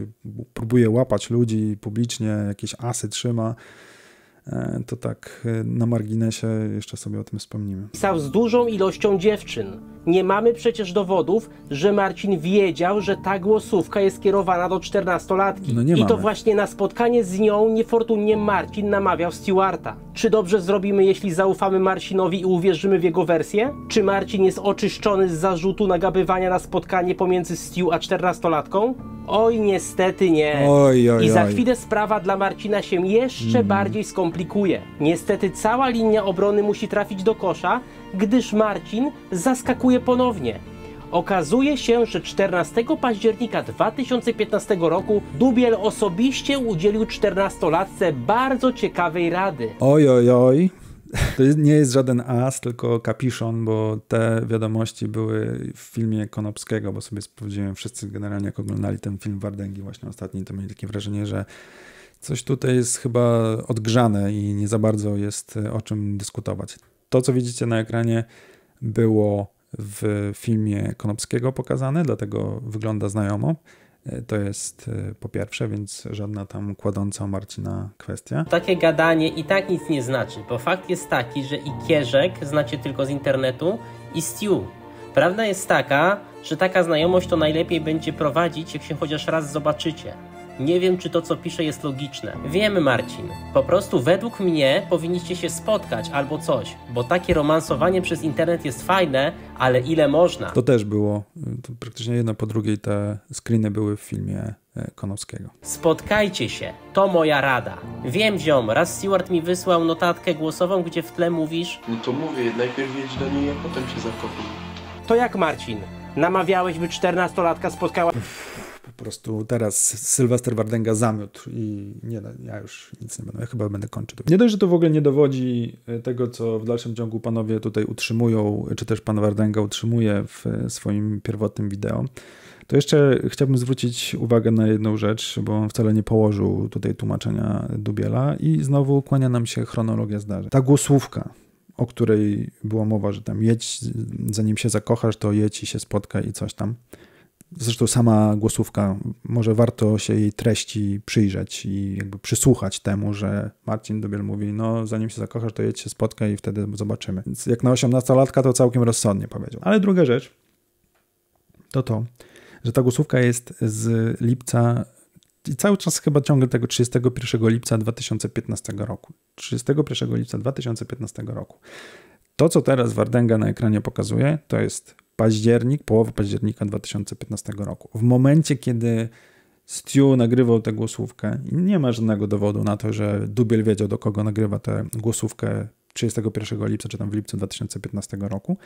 próbuje łapać ludzi publicznie, jakieś asy trzyma, to tak e, na marginesie jeszcze sobie o tym wspomnimy.
pisał z dużą ilością dziewczyn. Nie mamy przecież dowodów, że Marcin wiedział, że ta głosówka jest kierowana do czternastolatki.
No nie
I to
mamy.
właśnie na spotkanie z nią niefortunnie Marcin namawiał Stewarta. Czy dobrze zrobimy, jeśli zaufamy Marcinowi i uwierzymy w jego wersję? Czy Marcin jest oczyszczony z zarzutu nagabywania na spotkanie pomiędzy Stu a czternastolatką? Oj, niestety nie.
Oj, oj,
I za chwilę sprawa dla Marcina się jeszcze bardziej skomplikuje. Niestety cała linia obrony musi trafić do kosza, gdyż Marcin zaskakuje ponownie. Okazuje się, że 14 października 2015 roku Dubiel osobiście udzielił 14-latce bardzo ciekawej rady.
Oj, oj, oj. To nie jest żaden as, tylko kapiszon, bo te wiadomości były w filmie Konopskiego, bo sobie sprawdziłem, wszyscy generalnie jak oglądali ten film Wardęgi właśnie ostatni, to mieli takie wrażenie, że coś tutaj jest chyba odgrzane i nie za bardzo jest e, o czym dyskutować. To, co widzicie na ekranie, było w filmie Konopskiego pokazane, dlatego wygląda znajomo. E, To jest e, po pierwsze, więc żadna tam kładąca Marcina kwestia.
Takie gadanie i tak nic nie znaczy, bo fakt jest taki, że Ikierzek znacie tylko z internetu i Stu. Prawda jest taka, że taka znajomość to najlepiej będzie prowadzić, jak się chociaż raz zobaczycie. Nie wiem, czy to, co piszę, jest logiczne. Wiemy, Marcin. Po prostu według mnie powinniście się spotkać albo coś, bo takie romansowanie przez internet jest fajne, ale ile można.
To też było, to praktycznie jedno po drugiej te screeny były w filmie e, Konowskiego.
Spotkajcie się, to moja rada. Wiem, ziom, raz Stewart mi wysłał notatkę głosową, gdzie w tle mówisz
No to mówię, najpierw jedź do niej, a potem się zakochuj.
To jak Marcin? Namawiałeś, by 14-latka spotkała
po prostu teraz Sylwester Wardenga zamiótł i nie, ja już nic nie będę, ja chyba będę kończył. Nie dość, że to w ogóle nie dowodzi e, tego, co w dalszym ciągu panowie tutaj utrzymują, czy też pan Wardenga utrzymuje w swoim pierwotnym wideo, to jeszcze chciałbym zwrócić uwagę na jedną rzecz, bo on wcale nie położył tutaj tłumaczenia Dubiela i znowu kłania nam się chronologia zdarzeń. Ta głosówka, o której była mowa, że tam jedź, zanim się zakochasz, to jedź i się spotkaj i coś tam. Zresztą sama głosówka, może warto się jej treści przyjrzeć i jakby przysłuchać temu, że Marcin Dubiel mówi, no zanim się zakochasz, to jedź się spotkaj i wtedy zobaczymy. Więc jak na 18-latka to całkiem rozsądnie powiedział. Ale druga rzecz to to, że ta głosówka jest z lipca i cały czas chyba ciągle tego 31 lipca 2015 roku. 31 lipca 2015 roku. To, co teraz Wardenga na ekranie pokazuje, to jest październik, połowa października 2015 roku. W momencie, kiedy Stu nagrywał tę głosówkę nie ma żadnego dowodu na to, że Dubiel wiedział, do kogo nagrywa tę głosówkę 31 lipca, czy tam w lipcu 2015 roku,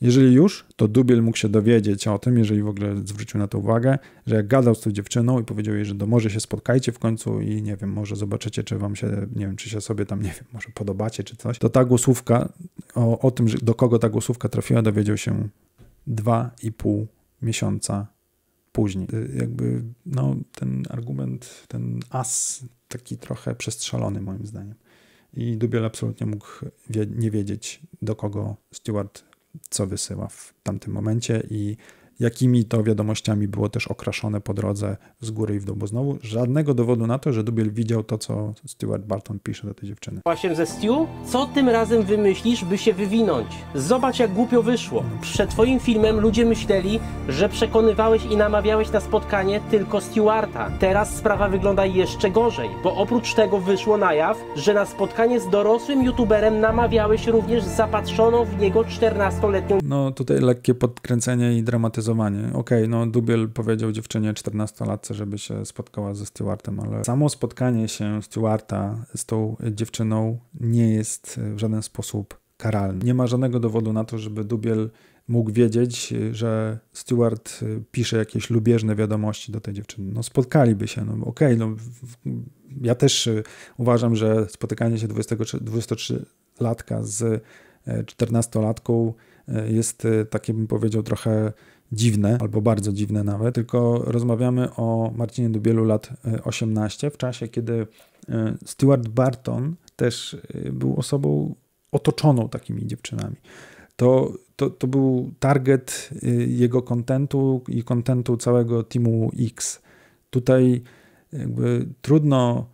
jeżeli już, to Dubiel mógł się dowiedzieć o tym, jeżeli w ogóle zwrócił na to uwagę, że jak gadał z tą dziewczyną i powiedział jej, że do może się spotkajcie w końcu i nie wiem, może zobaczycie, czy wam się, nie wiem, czy się sobie tam, nie wiem, może podobacie, czy coś, to ta głosówka, o, o tym, że do kogo ta głosówka trafiła, dowiedział się dwa i pół miesiąca później. Y, jakby, no, ten argument, ten as taki trochę przestrzelony moim zdaniem. I Dubiel absolutnie mógł nie wiedzieć, do kogo Stewart co wysyła w tamtym momencie i jakimi to wiadomościami było też okraszone po drodze z góry i w dół, bo znowu żadnego dowodu na to, że Dubiel widział to, co Stuart Barton pisze do tej dziewczyny.
Właśnie ze Stu, co tym razem wymyślisz, by się wywinąć? Zobacz, jak głupio wyszło. Przed twoim filmem ludzie myśleli, że przekonywałeś i namawiałeś na spotkanie tylko Stewarta. Teraz sprawa wygląda jeszcze gorzej, bo oprócz tego wyszło na jaw, że na spotkanie z dorosłym youtuberem namawiałeś również zapatrzoną w niego 14-letnią
No tutaj lekkie podkręcenie i dramatyzowanie Okej, okay, no Dubiel powiedział dziewczynie 14-latce, żeby się spotkała ze Stewartem, ale samo spotkanie się Stewarta z tą dziewczyną nie jest w żaden sposób karalne. Nie ma żadnego dowodu na to, żeby Dubiel mógł wiedzieć, że Stewart pisze jakieś lubieżne wiadomości do tej dziewczyny. No spotkaliby się, no okej, okay, no ja też uważam, że spotykanie się 23-latka z 14-latką jest takie, bym powiedział, trochę dziwne, albo bardzo dziwne nawet, tylko rozmawiamy o Marcinie Dubielu lat 18, e, w czasie, kiedy e, Stuart Barton też e, był osobą otoczoną takimi dziewczynami. To, to, to był target jego kontentu i kontentu całego teamu X. Tutaj jakby trudno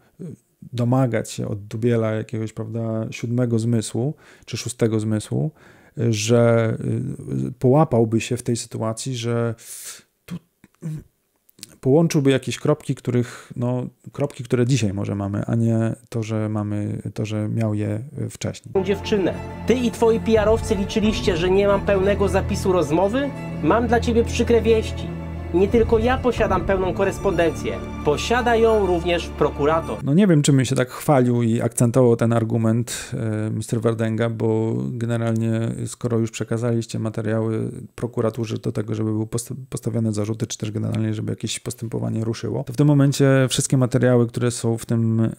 domagać się od Dubiela jakiegoś, prawda, siódmego zmysłu, czy szóstego zmysłu, że y, połapałby się w tej sytuacji, że tu połączyłby jakieś kropki, których, no, kropki, które dzisiaj może mamy, a nie to, że mamy, to, że miał je wcześniej.
Dziewczynę, ty i twoi PR-owcy liczyliście, że nie mam pełnego zapisu rozmowy? Mam dla ciebie przykre wieści. Nie tylko ja posiadam pełną korespondencję. Posiada ją również prokurator.
No nie wiem, czym się tak chwalił i akcentował ten argument e, Mr. Wardenga, bo generalnie skoro już przekazaliście materiały prokuraturze do tego, żeby były postawione zarzuty, czy też generalnie, żeby jakieś postępowanie ruszyło, to w tym momencie wszystkie materiały, które są w tym,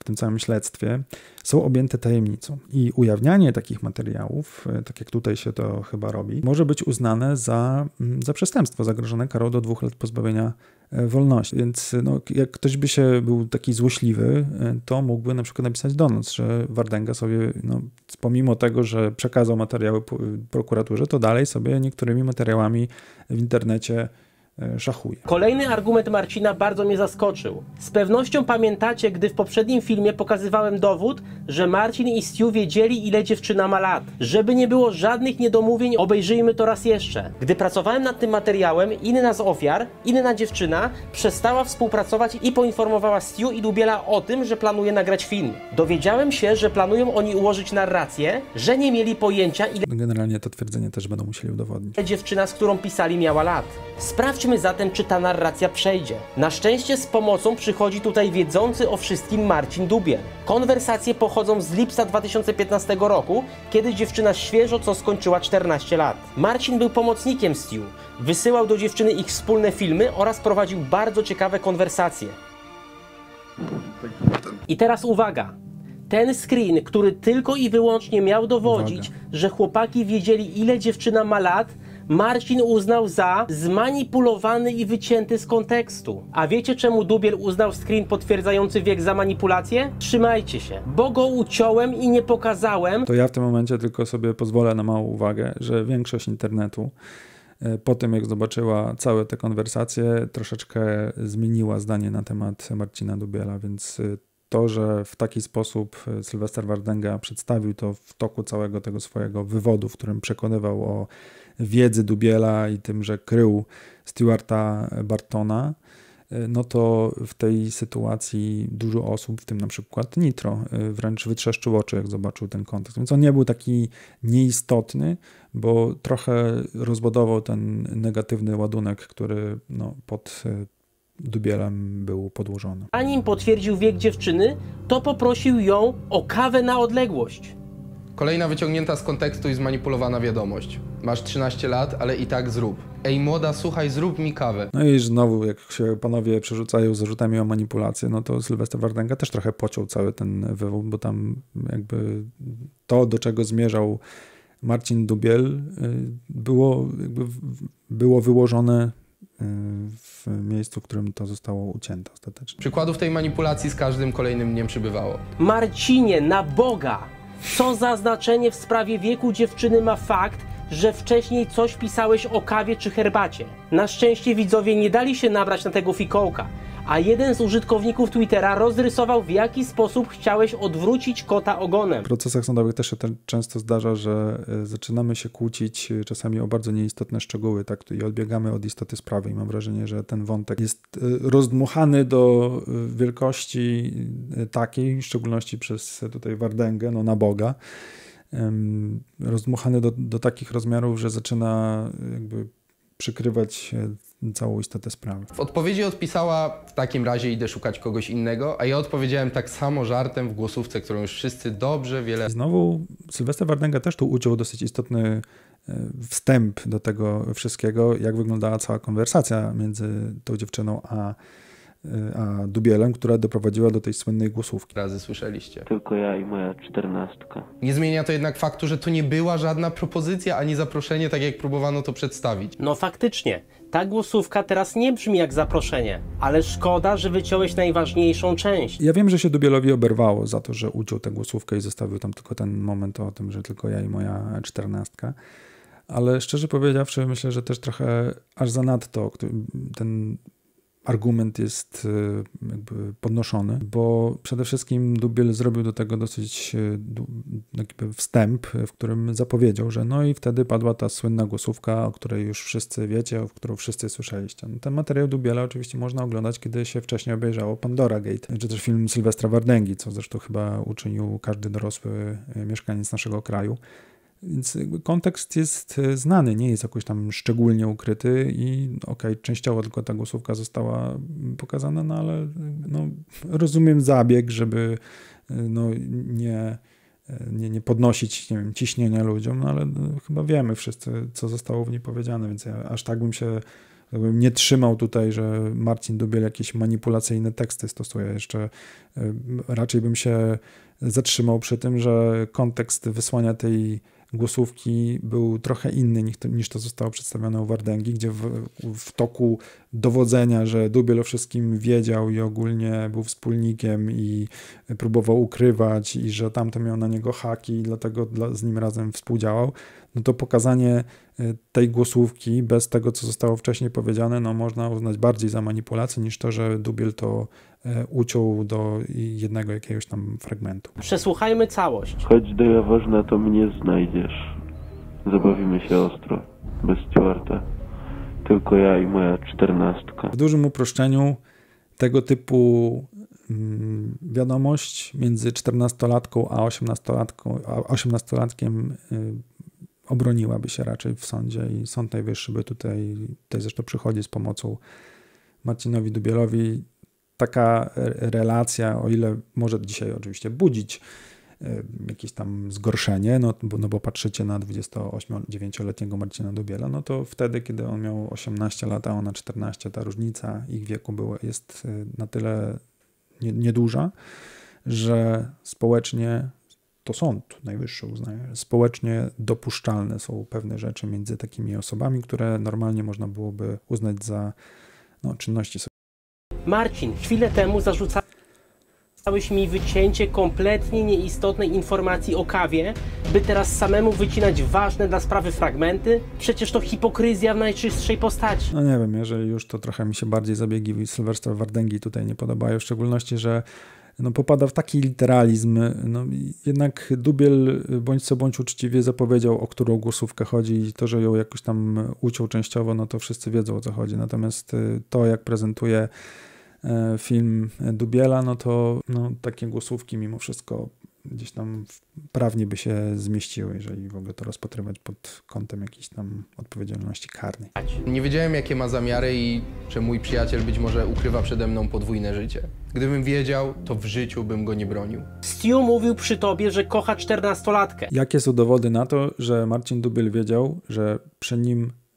w tym całym śledztwie, są objęte tajemnicą. I ujawnianie takich materiałów, e, tak jak tutaj się to chyba robi, może być uznane za, za przestępstwo zagrożone karą do dwóch lat pozbawienia e, wolności. Więc no, jak ktoś by się był taki złośliwy, e, to mógłby na przykład napisać do nas, że Wardenga sobie, no, pomimo tego, że przekazał materiały prokuraturze, to dalej sobie niektórymi materiałami w internecie E, szachuje.
Kolejny argument Marcina bardzo mnie zaskoczył. Z pewnością pamiętacie, gdy w poprzednim filmie pokazywałem dowód, że Marcin i Stu wiedzieli, ile dziewczyna ma lat. Żeby nie było żadnych niedomówień, obejrzyjmy to raz jeszcze. Gdy pracowałem nad tym materiałem, inna z ofiar, inna dziewczyna, przestała współpracować i poinformowała Stu i Dubiela o tym, że planuje nagrać film. Dowiedziałem się, że planują oni ułożyć narrację, że nie mieli pojęcia, ile
Generalnie to twierdzenie też będą musieli udowodnić.
dziewczyna, z którą pisali, miała lat. Sprawdźmy zatem, czy ta narracja przejdzie. Na szczęście z pomocą przychodzi tutaj wiedzący o wszystkim Marcin Dubiel. Konwersacje pochodzą z lipca 2015 roku, kiedy dziewczyna świeżo co skończyła 14 lat. Marcin był pomocnikiem Stu, wysyłał do dziewczyny ich wspólne filmy oraz prowadził bardzo ciekawe konwersacje. I teraz uwaga. Ten screen, który tylko i wyłącznie miał dowodzić, że chłopaki wiedzieli ile dziewczyna ma lat, Marcin uznał za zmanipulowany i wycięty z kontekstu. A wiecie czemu Dubiel uznał screen potwierdzający wiek za manipulację? Trzymajcie się, bo go uciąłem i nie pokazałem.
To ja w tym momencie tylko sobie pozwolę na małą uwagę, że większość internetu e, po tym jak zobaczyła całe te konwersacje, troszeczkę zmieniła zdanie na temat Marcina Dubiela, więc e, to, że w taki sposób e, Sylwester Wardenga przedstawił to w toku całego tego swojego wywodu, w którym przekonywał o wiedzy Dubiela i tym, że krył Stewarta Bartona, e, no to w tej sytuacji dużo osób, w tym na przykład Nitro, e, wręcz wytrzeszczył oczy, jak zobaczył ten kontekst. Więc on nie był taki nieistotny, bo trochę rozbudował ten negatywny ładunek, który no, pod Dubielem był podłożony.
Zanim potwierdził wiek dziewczyny, to poprosił ją o kawę na odległość.
Kolejna wyciągnięta z kontekstu i zmanipulowana wiadomość. Masz 13 lat, ale i tak zrób. Ej młoda, słuchaj, zrób mi kawę.
No i znowu, jak się panowie przerzucają zarzutami o manipulację, no to Sylwester Wardenga też trochę pociął cały ten wywód, bo tam jakby to, do czego zmierzał Marcin Dubiel, y, było, jakby było wyłożone w miejscu, w którym to zostało ucięte ostatecznie.
Przykładów tej manipulacji z każdym kolejnym dniem przybywało.
Marcinie, na Boga! Co za znaczenie w sprawie wieku dziewczyny ma fakt, że wcześniej coś pisałeś o kawie czy herbacie? Na szczęście widzowie nie dali się nabrać na tego fikołka, a jeden z użytkowników Twittera rozrysował w jaki sposób chciałeś odwrócić kota ogonem.
W procesach sądowych też się ten często zdarza, że e, zaczynamy się kłócić e, czasami o bardzo nieistotne szczegóły tak, i odbiegamy od istoty sprawy i mam wrażenie, że ten wątek jest e, rozdmuchany do wielkości takiej, w szczególności przez tutaj Wardęgę, no na Boga, rozdmuchany do, do takich rozmiarów, że zaczyna jakby przykrywać całą istotę sprawy.
W odpowiedzi odpisała, w takim razie idę szukać kogoś innego, a ja odpowiedziałem tak samo żartem w głosówce, którą już wszyscy dobrze wiele...
Znowu Sylwester Wardenga też tu uciął dosyć istotny e, wstęp do tego wszystkiego, jak wyglądała cała konwersacja między tą dziewczyną a a Dubielem, która doprowadziła do tej słynnej głosówki.
Razy słyszeliście.
Tylko ja i moja czternastka.
Nie zmienia to jednak faktu, że to nie była żadna propozycja ani zaproszenie, tak jak próbowano to przedstawić.
No faktycznie, ta głosówka teraz nie brzmi jak zaproszenie, ale szkoda, że wyciąłeś najważniejszą część.
Ja wiem, że się Dubielowi oberwało za to, że uciął tę głosówkę i zostawił tam tylko ten moment o tym, że tylko ja i moja czternastka. Ale szczerze powiedziawszy, myślę, że też trochę aż zanadto ten argument jest e, jakby podnoszony, bo przede wszystkim Dubiel zrobił do tego dosyć e, jakby wstęp, w którym zapowiedział, że no i wtedy padła ta słynna głosówka, o której już wszyscy wiecie, o którą wszyscy słyszeliście. No, ten materiał Dubiela oczywiście można oglądać, kiedy się wcześniej obejrzało Pandora Gate, czy też film Sylwestra Wardęgi, co zresztą chyba uczynił każdy dorosły e, mieszkaniec naszego kraju. Więc kontekst jest e, znany, nie jest jakoś tam szczególnie ukryty i okej, okay, częściowo tylko ta głosówka została pokazana, no ale no, rozumiem zabieg, żeby e, no, nie, e, nie, nie podnosić nie wiem, ciśnienia ludziom, no ale chyba wiemy wszyscy, co zostało w niej powiedziane, więc ja aż tak bym się bym nie trzymał tutaj, że Marcin Dubiel jakieś manipulacyjne teksty stosuje. Jeszcze raczej bym się zatrzymał przy tym, że kontekst wysłania tej głosówki był trochę inny niż to, niż to zostało przedstawione u Wardęgi, gdzie w, w toku dowodzenia, że Dubiel o wszystkim wiedział i ogólnie był wspólnikiem i próbował ukrywać i że tamten miał na niego haki i dlatego dla, z nim razem współdziałał, no to pokazanie e, tej głosówki bez tego, co zostało wcześniej powiedziane, no można uznać bardziej za manipulację niż to, że Dubiel to uciął do jednego jakiegoś tam fragmentu.
Przesłuchajmy całość.
Chodź do Jaworzna, to mnie znajdziesz. Zabawimy się ostro, bez Stewarta. Tylko ja i moja czternastka.
W dużym uproszczeniu tego typu mm, wiadomość między czternastolatką a osiemnastolatką, a osiemnastolatkiem y, obroniłaby się raczej w sądzie i Sąd Najwyższy by tutaj, tutaj zresztą przychodzi z pomocą Marcinowi Dubielowi. Taka relacja, o ile może dzisiaj oczywiście budzić jakieś tam zgorszenie, no no bo patrzycie na 28-9-letniego Marcina Dubiela, no to wtedy, kiedy on miał 18 lat, a ona 14, ta różnica ich wieku była, jest e, na tyle nieduża, że społecznie to sąd najwyższy uznaje, społecznie dopuszczalne są pewne rzeczy między takimi osobami, które normalnie można byłoby uznać za no, czynności
Marcin, chwilę temu zarzucałeś mi wycięcie kompletnie nieistotnej informacji o kawie, by teraz samemu wycinać ważne dla sprawy fragmenty? Przecież to hipokryzja w najczystszej postaci.
No nie wiem, jeżeli już to trochę mi się bardziej zabiegi Sylwestra Wardęgi tutaj nie podobają, w szczególności, że no, popada w taki literalizm. No, jednak Dubiel bądź co bądź uczciwie zapowiedział, o którą głosówkę chodzi i to, że ją jakoś tam uciął częściowo, no to wszyscy wiedzą o co chodzi. Natomiast y, to, jak prezentuje film Dubiela, no to no, takie głosówki mimo wszystko gdzieś tam prawnie by się zmieściły, jeżeli w ogóle to rozpatrywać pod kątem jakiejś tam odpowiedzialności karnej.
Nie wiedziałem, jakie ma zamiary i że mój przyjaciel być może ukrywa przede mną podwójne życie. Gdybym wiedział, to w życiu bym go nie bronił.
Stu mówił przy tobie, że kocha czternastolatkę.
Jakie są dowody na to, że Marcin Dubiel wiedział, że przy nim e,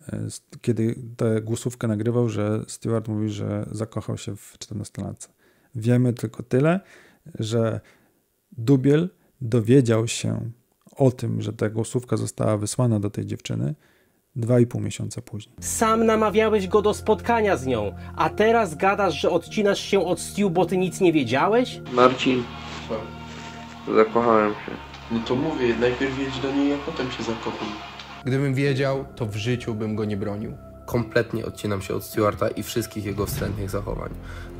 kiedy tę głosówkę nagrywał, że Stewart mówi, że zakochał się w czternastolatce. Wiemy tylko tyle, że Dubiel dowiedział się o tym, że ta głosówka została wysłana do tej dziewczyny dwa i pół miesiąca później.
Sam namawiałeś go do spotkania z nią, a teraz gadasz, że odcinasz się od Stu, bo ty nic nie wiedziałeś?
Marcin,
Co?
zakochałem się.
No to mówię, najpierw jedź do niej, a potem się zakocham.
Gdybym wiedział, to w życiu bym go nie bronił. Kompletnie odcinam się od Stewarta i wszystkich jego wstrętnych zachowań.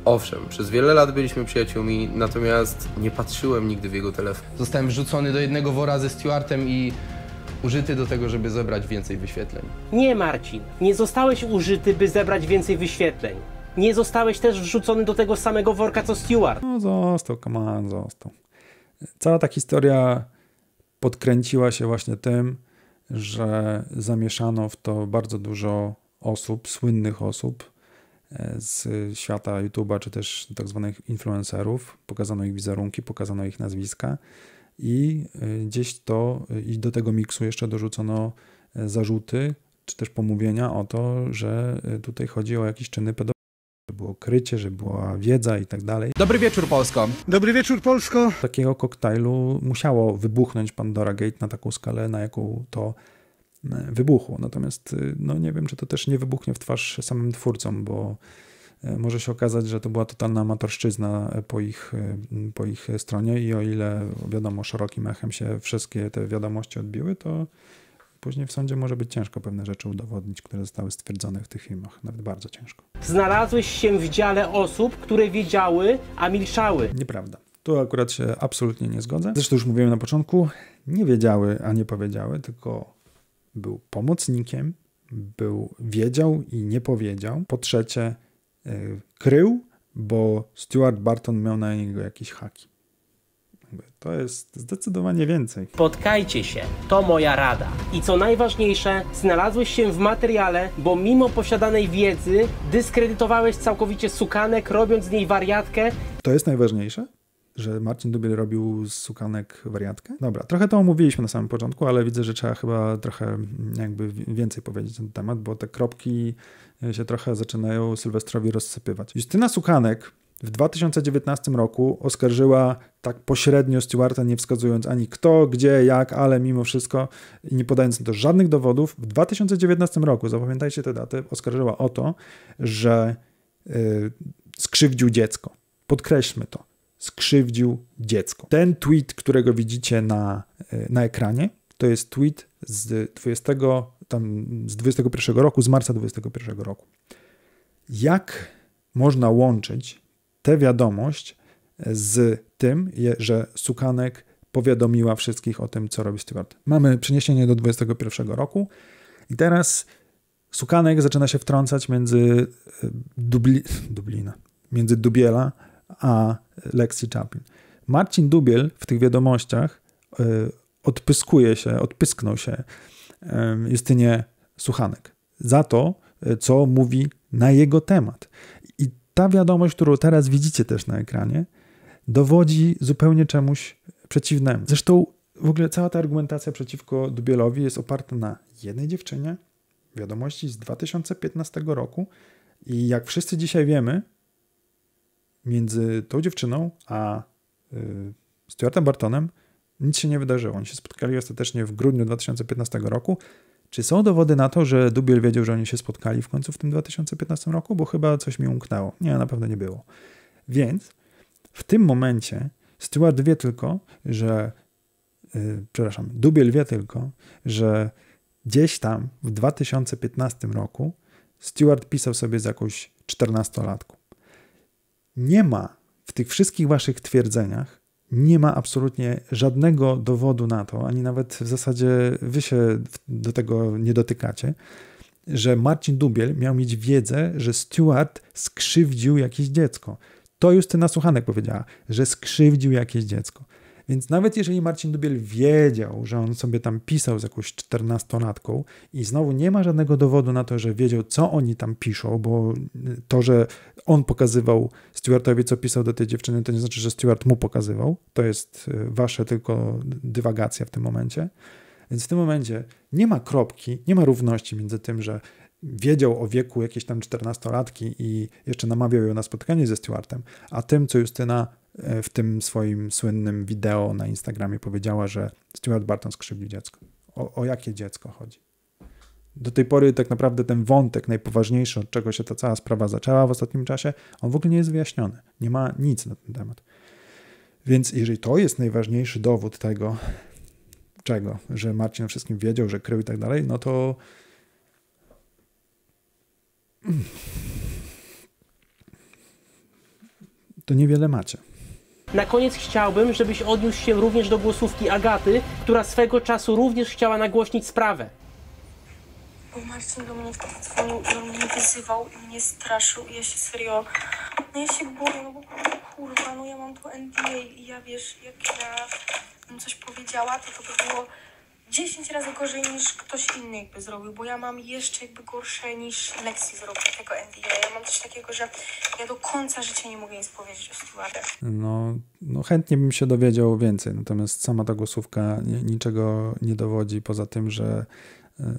Owszem, przez wiele lat byliśmy przyjaciółmi, natomiast nie patrzyłem nigdy w jego telefon. Zostałem wrzucony do jednego wora ze Stewartem i użyty do tego, żeby zebrać więcej wyświetleń.
Nie, Marcin. Nie zostałeś użyty, by zebrać więcej wyświetleń. Nie zostałeś też wrzucony do tego samego worka co Stewart.
No został, come on, został. Cała ta historia podkręciła się właśnie tym, że zamieszano w to bardzo dużo osób, słynnych osób e, z świata YouTube'a, czy też tak zwanych influencerów. Pokazano ich wizerunki, pokazano ich nazwiska i e, gdzieś to, e, i do tego miksu jeszcze dorzucono zarzuty, czy też pomówienia o to, że tutaj chodzi o jakieś czyny pedofilii że było krycie, że była wiedza i tak dalej.
Dobry wieczór Polsko.
Dobry wieczór Polsko.
Takiego koktajlu musiało wybuchnąć Pandora Gate na taką skalę, na jaką to wybuchło. Natomiast no nie wiem, czy to też nie wybuchnie w twarz samym twórcom, bo może się okazać, że to była totalna amatorszczyzna po ich, po ich stronie i o ile wiadomo szerokim echem się wszystkie te wiadomości odbiły, to później w sądzie może być ciężko pewne rzeczy udowodnić, które zostały stwierdzone w tych filmach. Nawet bardzo ciężko.
Znalazłeś się w dziale osób, które wiedziały, a milczały.
Nieprawda. Tu akurat się absolutnie nie zgodzę. Zresztą już mówiłem na początku, nie wiedziały, a nie powiedziały, tylko był pomocnikiem, był wiedział i nie powiedział. Po trzecie, yy, krył, bo Stuart Barton miał na niego jakieś haki. To jest zdecydowanie więcej.
Spotkajcie się, to moja rada. I co najważniejsze, znalazłeś się w materiale, bo mimo posiadanej wiedzy dyskredytowałeś całkowicie sukanek, robiąc z niej wariatkę.
To jest najważniejsze? że Marcin Dubiel robił z sukanek wariatkę? Dobra, trochę to omówiliśmy na samym początku, ale widzę, że trzeba chyba trochę jakby więcej powiedzieć na ten temat, bo te kropki się trochę zaczynają Sylwestrowi rozsypywać. Justyna Sukanek w 2019 roku oskarżyła tak pośrednio Stewarta, nie wskazując ani kto, gdzie, jak, ale mimo wszystko nie podając na to żadnych dowodów, w 2019 roku, zapamiętajcie tę datę, oskarżyła o to, że yy, skrzywdził dziecko. Podkreślmy to. Skrzywdził dziecko. Ten tweet, którego widzicie na, yy, na ekranie, to jest tweet z 20, tam z 21 roku, z marca 21 roku. Jak można łączyć tę wiadomość z tym, że Sukanek powiadomiła wszystkich o tym, co robi Stewart. Mamy przeniesienie do 21 roku i teraz Sukanek zaczyna się wtrącać między e, Dubli, Dublina, między Dubiela a Lexi Chaplin. Marcin Dubiel w tych wiadomościach e, odpyskuje się, odpysknął się Justynie Suchanek za to, co mówi na jego temat. Ta wiadomość, którą teraz widzicie też na ekranie, dowodzi zupełnie czemuś przeciwnemu. Zresztą w ogóle cała ta argumentacja przeciwko Dubielowi jest oparta na jednej dziewczynie, wiadomości z 2015 roku i jak wszyscy dzisiaj wiemy, między tą dziewczyną a y, Stuartem Bartonem nic się nie wydarzyło. Oni się spotkali ostatecznie w grudniu 2015 roku. Czy są dowody na to, że Dubiel wiedział, że oni się spotkali w końcu w tym 2015 roku? Bo chyba coś mi umknęło. Nie, na pewno nie było. Więc w tym momencie Stuart wie tylko, że yy, przepraszam, Dubiel wie tylko, że gdzieś tam w 2015 roku Stuart pisał sobie z jakąś 14-latką. Nie ma w tych wszystkich waszych twierdzeniach nie ma absolutnie żadnego dowodu na to, ani nawet w zasadzie wy się do tego nie dotykacie, że Marcin Dubiel miał mieć wiedzę, że Stuart skrzywdził jakieś dziecko. To Justyna Suchanek powiedziała, że skrzywdził jakieś dziecko. Więc nawet jeżeli Marcin Dubiel wiedział, że on sobie tam pisał z jakąś czternastolatką i znowu nie ma żadnego dowodu na to, że wiedział, co oni tam piszą, bo to, że on pokazywał Stewartowi, co pisał do tej dziewczyny, to nie znaczy, że Stewart mu pokazywał. To jest y, wasze tylko dywagacja w tym momencie. Więc w tym momencie nie ma kropki, nie ma równości między tym, że wiedział o wieku jakiejś tam czternastolatki i jeszcze namawiał ją na spotkanie ze Stewartem, a tym, co Justyna E, w tym swoim słynnym wideo na Instagramie powiedziała, że Stuart Barton skrzywdził dziecko. O, o jakie dziecko chodzi? Do tej pory tak naprawdę ten wątek najpoważniejszy, od czego się ta cała sprawa zaczęła w ostatnim czasie, on w ogóle nie jest wyjaśniony. Nie ma nic na ten temat. Więc jeżeli to jest najważniejszy dowód tego, czego, że Marcin o wszystkim wiedział, że krył i tak dalej, no to to niewiele macie.
Na koniec chciałbym, żebyś odniósł się również do głosówki Agaty, która swego czasu również chciała nagłośnić sprawę.
Bo Marcin do mnie wtedy dzwonił i mnie wyzywał i mnie straszył i ja się serio... No ja się boję, no bo kurwa, no ja mam tu NDA i ja wiesz, jak ja bym coś powiedziała, to to by było 10 razy gorzej niż ktoś inny jakby zrobił, bo ja mam jeszcze jakby gorsze niż Lexi zrobił tego NDA. Ja mam coś takiego, że ja do końca życia nie mogę nic powiedzieć o Stewardzie.
No, no chętnie bym się dowiedział więcej, natomiast sama ta głosówka niczego nie dowodzi, poza tym, że e,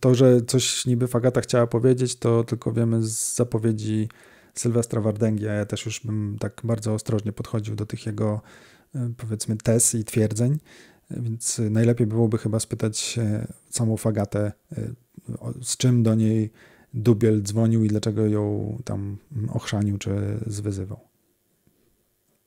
to, że coś niby Fagata chciała powiedzieć, to tylko wiemy z zapowiedzi Sylwestra Wardęgi, a ja też już bym tak bardzo ostrożnie podchodził do tych jego e, powiedzmy tez i twierdzeń, więc najlepiej byłoby chyba spytać samą Fagatę, e, z czym do niej Dubiel dzwonił i dlaczego ją tam ochrzanił czy zwyzywał.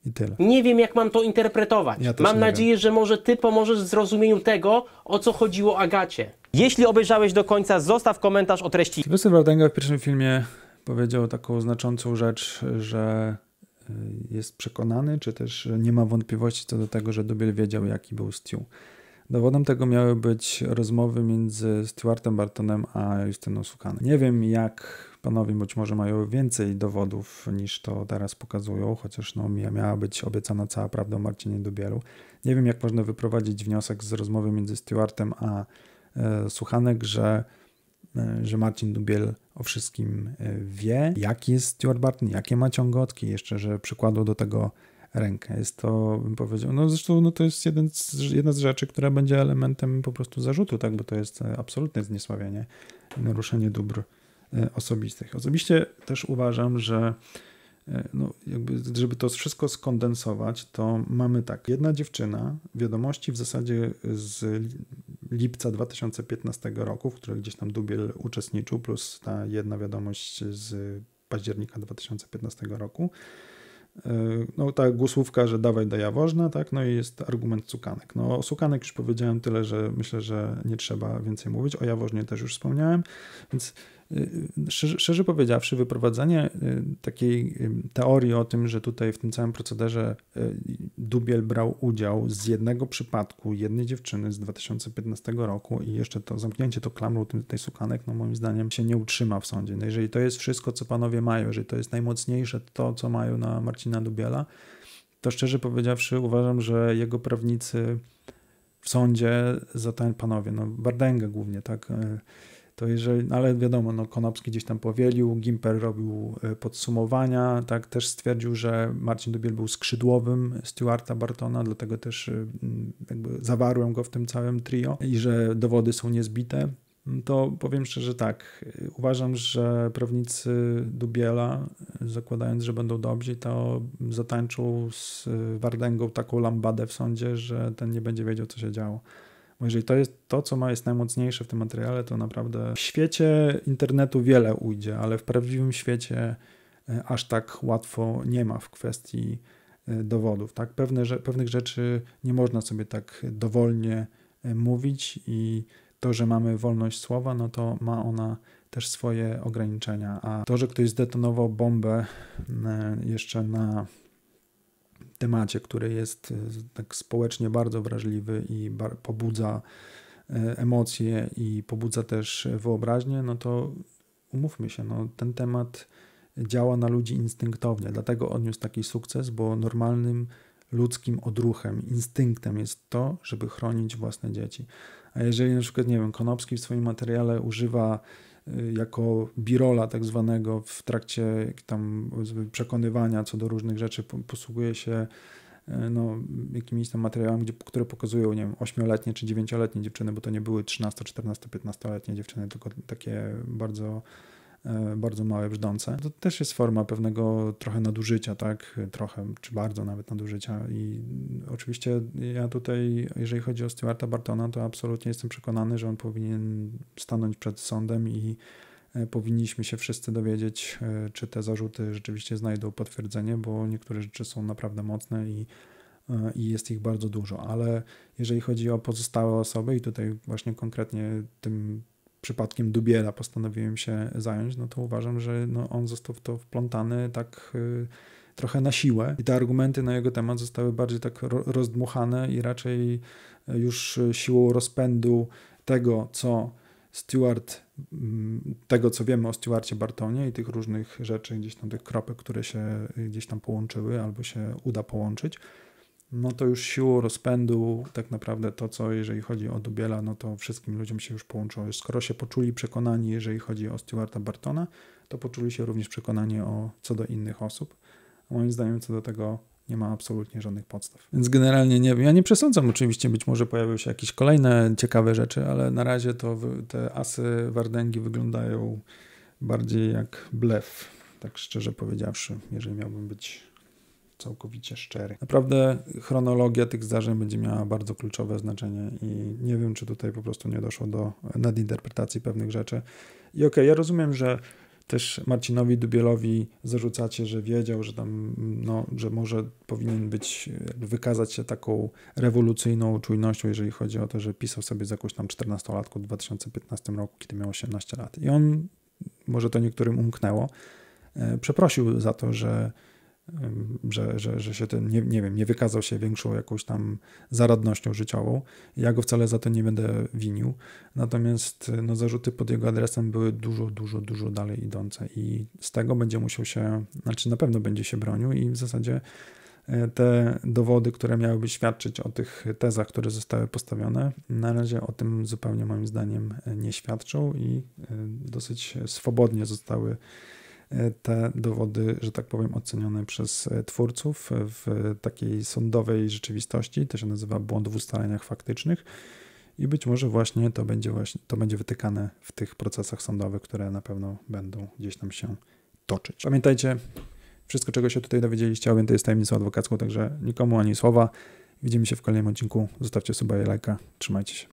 I tyle.
Nie wiem, jak mam to interpretować. Ja mam nadzieję, wiem. że może ty pomożesz w zrozumieniu tego, o co chodziło Agacie. Jeśli obejrzałeś do końca, zostaw komentarz o treści.
Sylwester Wardenga w pierwszym filmie powiedział taką znaczącą rzecz, że jest przekonany, czy też nie ma wątpliwości co do tego, że Dubiel wiedział, jaki był Stu. Dowodem tego miały być rozmowy między Stuartem Bartonem a Justyną Sukanem. Nie wiem, jak panowie być może mają więcej dowodów niż to teraz pokazują, chociaż no, miała być obiecana cała prawda o Marcinie Dubielu. Nie wiem, jak można wyprowadzić wniosek z rozmowy między Stuartem a e, Suchanek, że że Marcin Dubiel o wszystkim e, wie, jaki jest Stuart Barton, jakie ma ciągotki, jeszcze, że przykładał do tego rękę. Jest to, bym powiedział, no zresztą no to jest jeden z, jedna z rzeczy, która będzie elementem po prostu zarzutu, tak, bo to jest e, absolutne zniesławienie, naruszenie dóbr osobistych. Osobiście też uważam, że E, no, jakby, żeby to wszystko skondensować, to mamy tak, jedna dziewczyna, wiadomości w zasadzie z lipca 2015 roku, w której gdzieś tam Dubiel uczestniczył, plus ta jedna wiadomość z października 2015 roku. E, no ta głosówka, że dawaj do Jaworzna, tak, no i jest argument Sukanek. No o Sukanek już powiedziałem tyle, że myślę, że nie trzeba więcej mówić, o Jaworznie też już wspomniałem, więc Szczerze, szczerze powiedziawszy, wyprowadzenie y, takiej y, teorii o tym, że tutaj w tym całym procederze y, Dubiel brał udział z jednego przypadku jednej dziewczyny z 2015 roku i jeszcze to zamknięcie to klamrą tej sukanek, no moim zdaniem się nie utrzyma w sądzie. No jeżeli to jest wszystko, co panowie mają, jeżeli to jest najmocniejsze to, co mają na Marcina Dubiela, to szczerze powiedziawszy uważam, że jego prawnicy w sądzie za panowie, no Bardęga głównie, tak, to jeżeli, no ale wiadomo, no Konopski gdzieś tam powielił, Gimper robił e, podsumowania, tak, też stwierdził, że Marcin Dubiel był skrzydłowym Stuarta Bartona, dlatego też e, jakby zawarłem go w tym całym trio i że dowody są niezbite to powiem szczerze tak. Uważam, że prawnicy Dubiela, zakładając, że będą dobrzy, to zatańczą z Wardęgą taką lambadę w sądzie, że ten nie będzie wiedział, co się działo. Bo jeżeli to jest to, co ma jest najmocniejsze w tym materiale, to naprawdę w świecie internetu wiele ujdzie, ale w prawdziwym świecie e, aż tak łatwo nie ma w kwestii e, dowodów. Tak? Pewne, pewnych rzeczy nie można sobie tak dowolnie e, mówić i to, że mamy wolność słowa, no to ma ona też swoje ograniczenia. A to, że ktoś zdetonował bombę jeszcze na temacie, który jest e, tak społecznie bardzo wrażliwy i pobudza e, emocje i pobudza też wyobraźnię, no to umówmy się, no, ten temat działa na ludzi instynktownie, dlatego odniósł taki sukces, bo normalnym ludzkim odruchem, instynktem jest to, żeby chronić własne dzieci. A jeżeli na przykład, nie wiem, Konopski w swoim materiale używa jako birola tak zwanego w trakcie tam przekonywania co do różnych rzeczy, posługuje się y, no, jakimiś tam materiałami, które pokazują, nie wiem, 8-letnie czy 9-letnie dziewczyny, bo to nie były 13, 14, 15-letnie dziewczyny, tylko takie bardzo bardzo małe, brzdące. To też jest forma pewnego trochę nadużycia, tak? Trochę, czy bardzo nawet nadużycia. I oczywiście ja tutaj, jeżeli chodzi o Stuarta Bartona, to absolutnie jestem przekonany, że on powinien stanąć przed sądem i e, powinniśmy się wszyscy dowiedzieć, e, czy te zarzuty rzeczywiście znajdą potwierdzenie, bo niektóre rzeczy są naprawdę mocne i i jest ich bardzo dużo, ale jeżeli chodzi o pozostałe osoby i tutaj właśnie konkretnie tym przypadkiem Dubiela postanowiłem się zająć, no to uważam, że no on został w to wplątany tak y, trochę na siłę. I te argumenty na jego temat zostały bardziej tak rozdmuchane i raczej już siłą rozpędu tego, co Stewart, mm, tego co wiemy o Stewarcie Bartonie i tych różnych rzeczy, gdzieś tam tych kropek, które się gdzieś tam połączyły albo się uda połączyć, no to już siłą rozpędu tak naprawdę to, co jeżeli chodzi o Dubiela, no to wszystkim ludziom się już połączyło. Skoro się poczuli przekonani, jeżeli chodzi o Stewarta Bartona, to poczuli się również przekonani o co do innych osób. Moim zdaniem co do tego nie ma absolutnie żadnych podstaw. Więc generalnie nie wiem, ja nie przesądzam oczywiście, być może pojawią się jakieś kolejne ciekawe rzeczy, ale na razie to te asy Wardęgi wyglądają bardziej jak blef, tak szczerze powiedziawszy, jeżeli miałbym być całkowicie szczery. Naprawdę chronologia tych zdarzeń będzie miała bardzo kluczowe znaczenie i nie wiem, czy tutaj po prostu nie doszło do nadinterpretacji pewnych rzeczy. I okej, okay, ja rozumiem, że też Marcinowi Dubielowi zarzucacie, że wiedział, że tam, no, że może powinien być, wykazać się taką rewolucyjną czujnością, jeżeli chodzi o to, że pisał sobie z jakąś tam 14-latką w 2015 roku, kiedy miał 18 lat. I on, może to niektórym umknęło, e, przeprosił za to, że że, że, że się ten, nie, nie wiem, nie wykazał się większą jakąś tam zaradnością życiową. Ja go wcale za to nie będę winił. Natomiast no, zarzuty pod jego adresem były dużo, dużo, dużo dalej idące i z tego będzie musiał się, znaczy na pewno będzie się bronił i w zasadzie e, te dowody, które miałyby świadczyć o tych tezach, które zostały postawione, na razie o tym zupełnie moim zdaniem nie świadczą i e, dosyć swobodnie zostały te dowody, że tak powiem, ocenione przez e, twórców w takiej sądowej rzeczywistości, to się nazywa błąd w ustaleniach faktycznych i być może właśnie to będzie właśnie to będzie wytykane w tych procesach sądowych, które na pewno będą gdzieś tam się toczyć. Pamiętajcie, wszystko czego się tutaj dowiedzieliście, to jest tajemnicą adwokacką, także nikomu ani słowa. Widzimy się w kolejnym odcinku. Zostawcie suba i lajka. Trzymajcie się.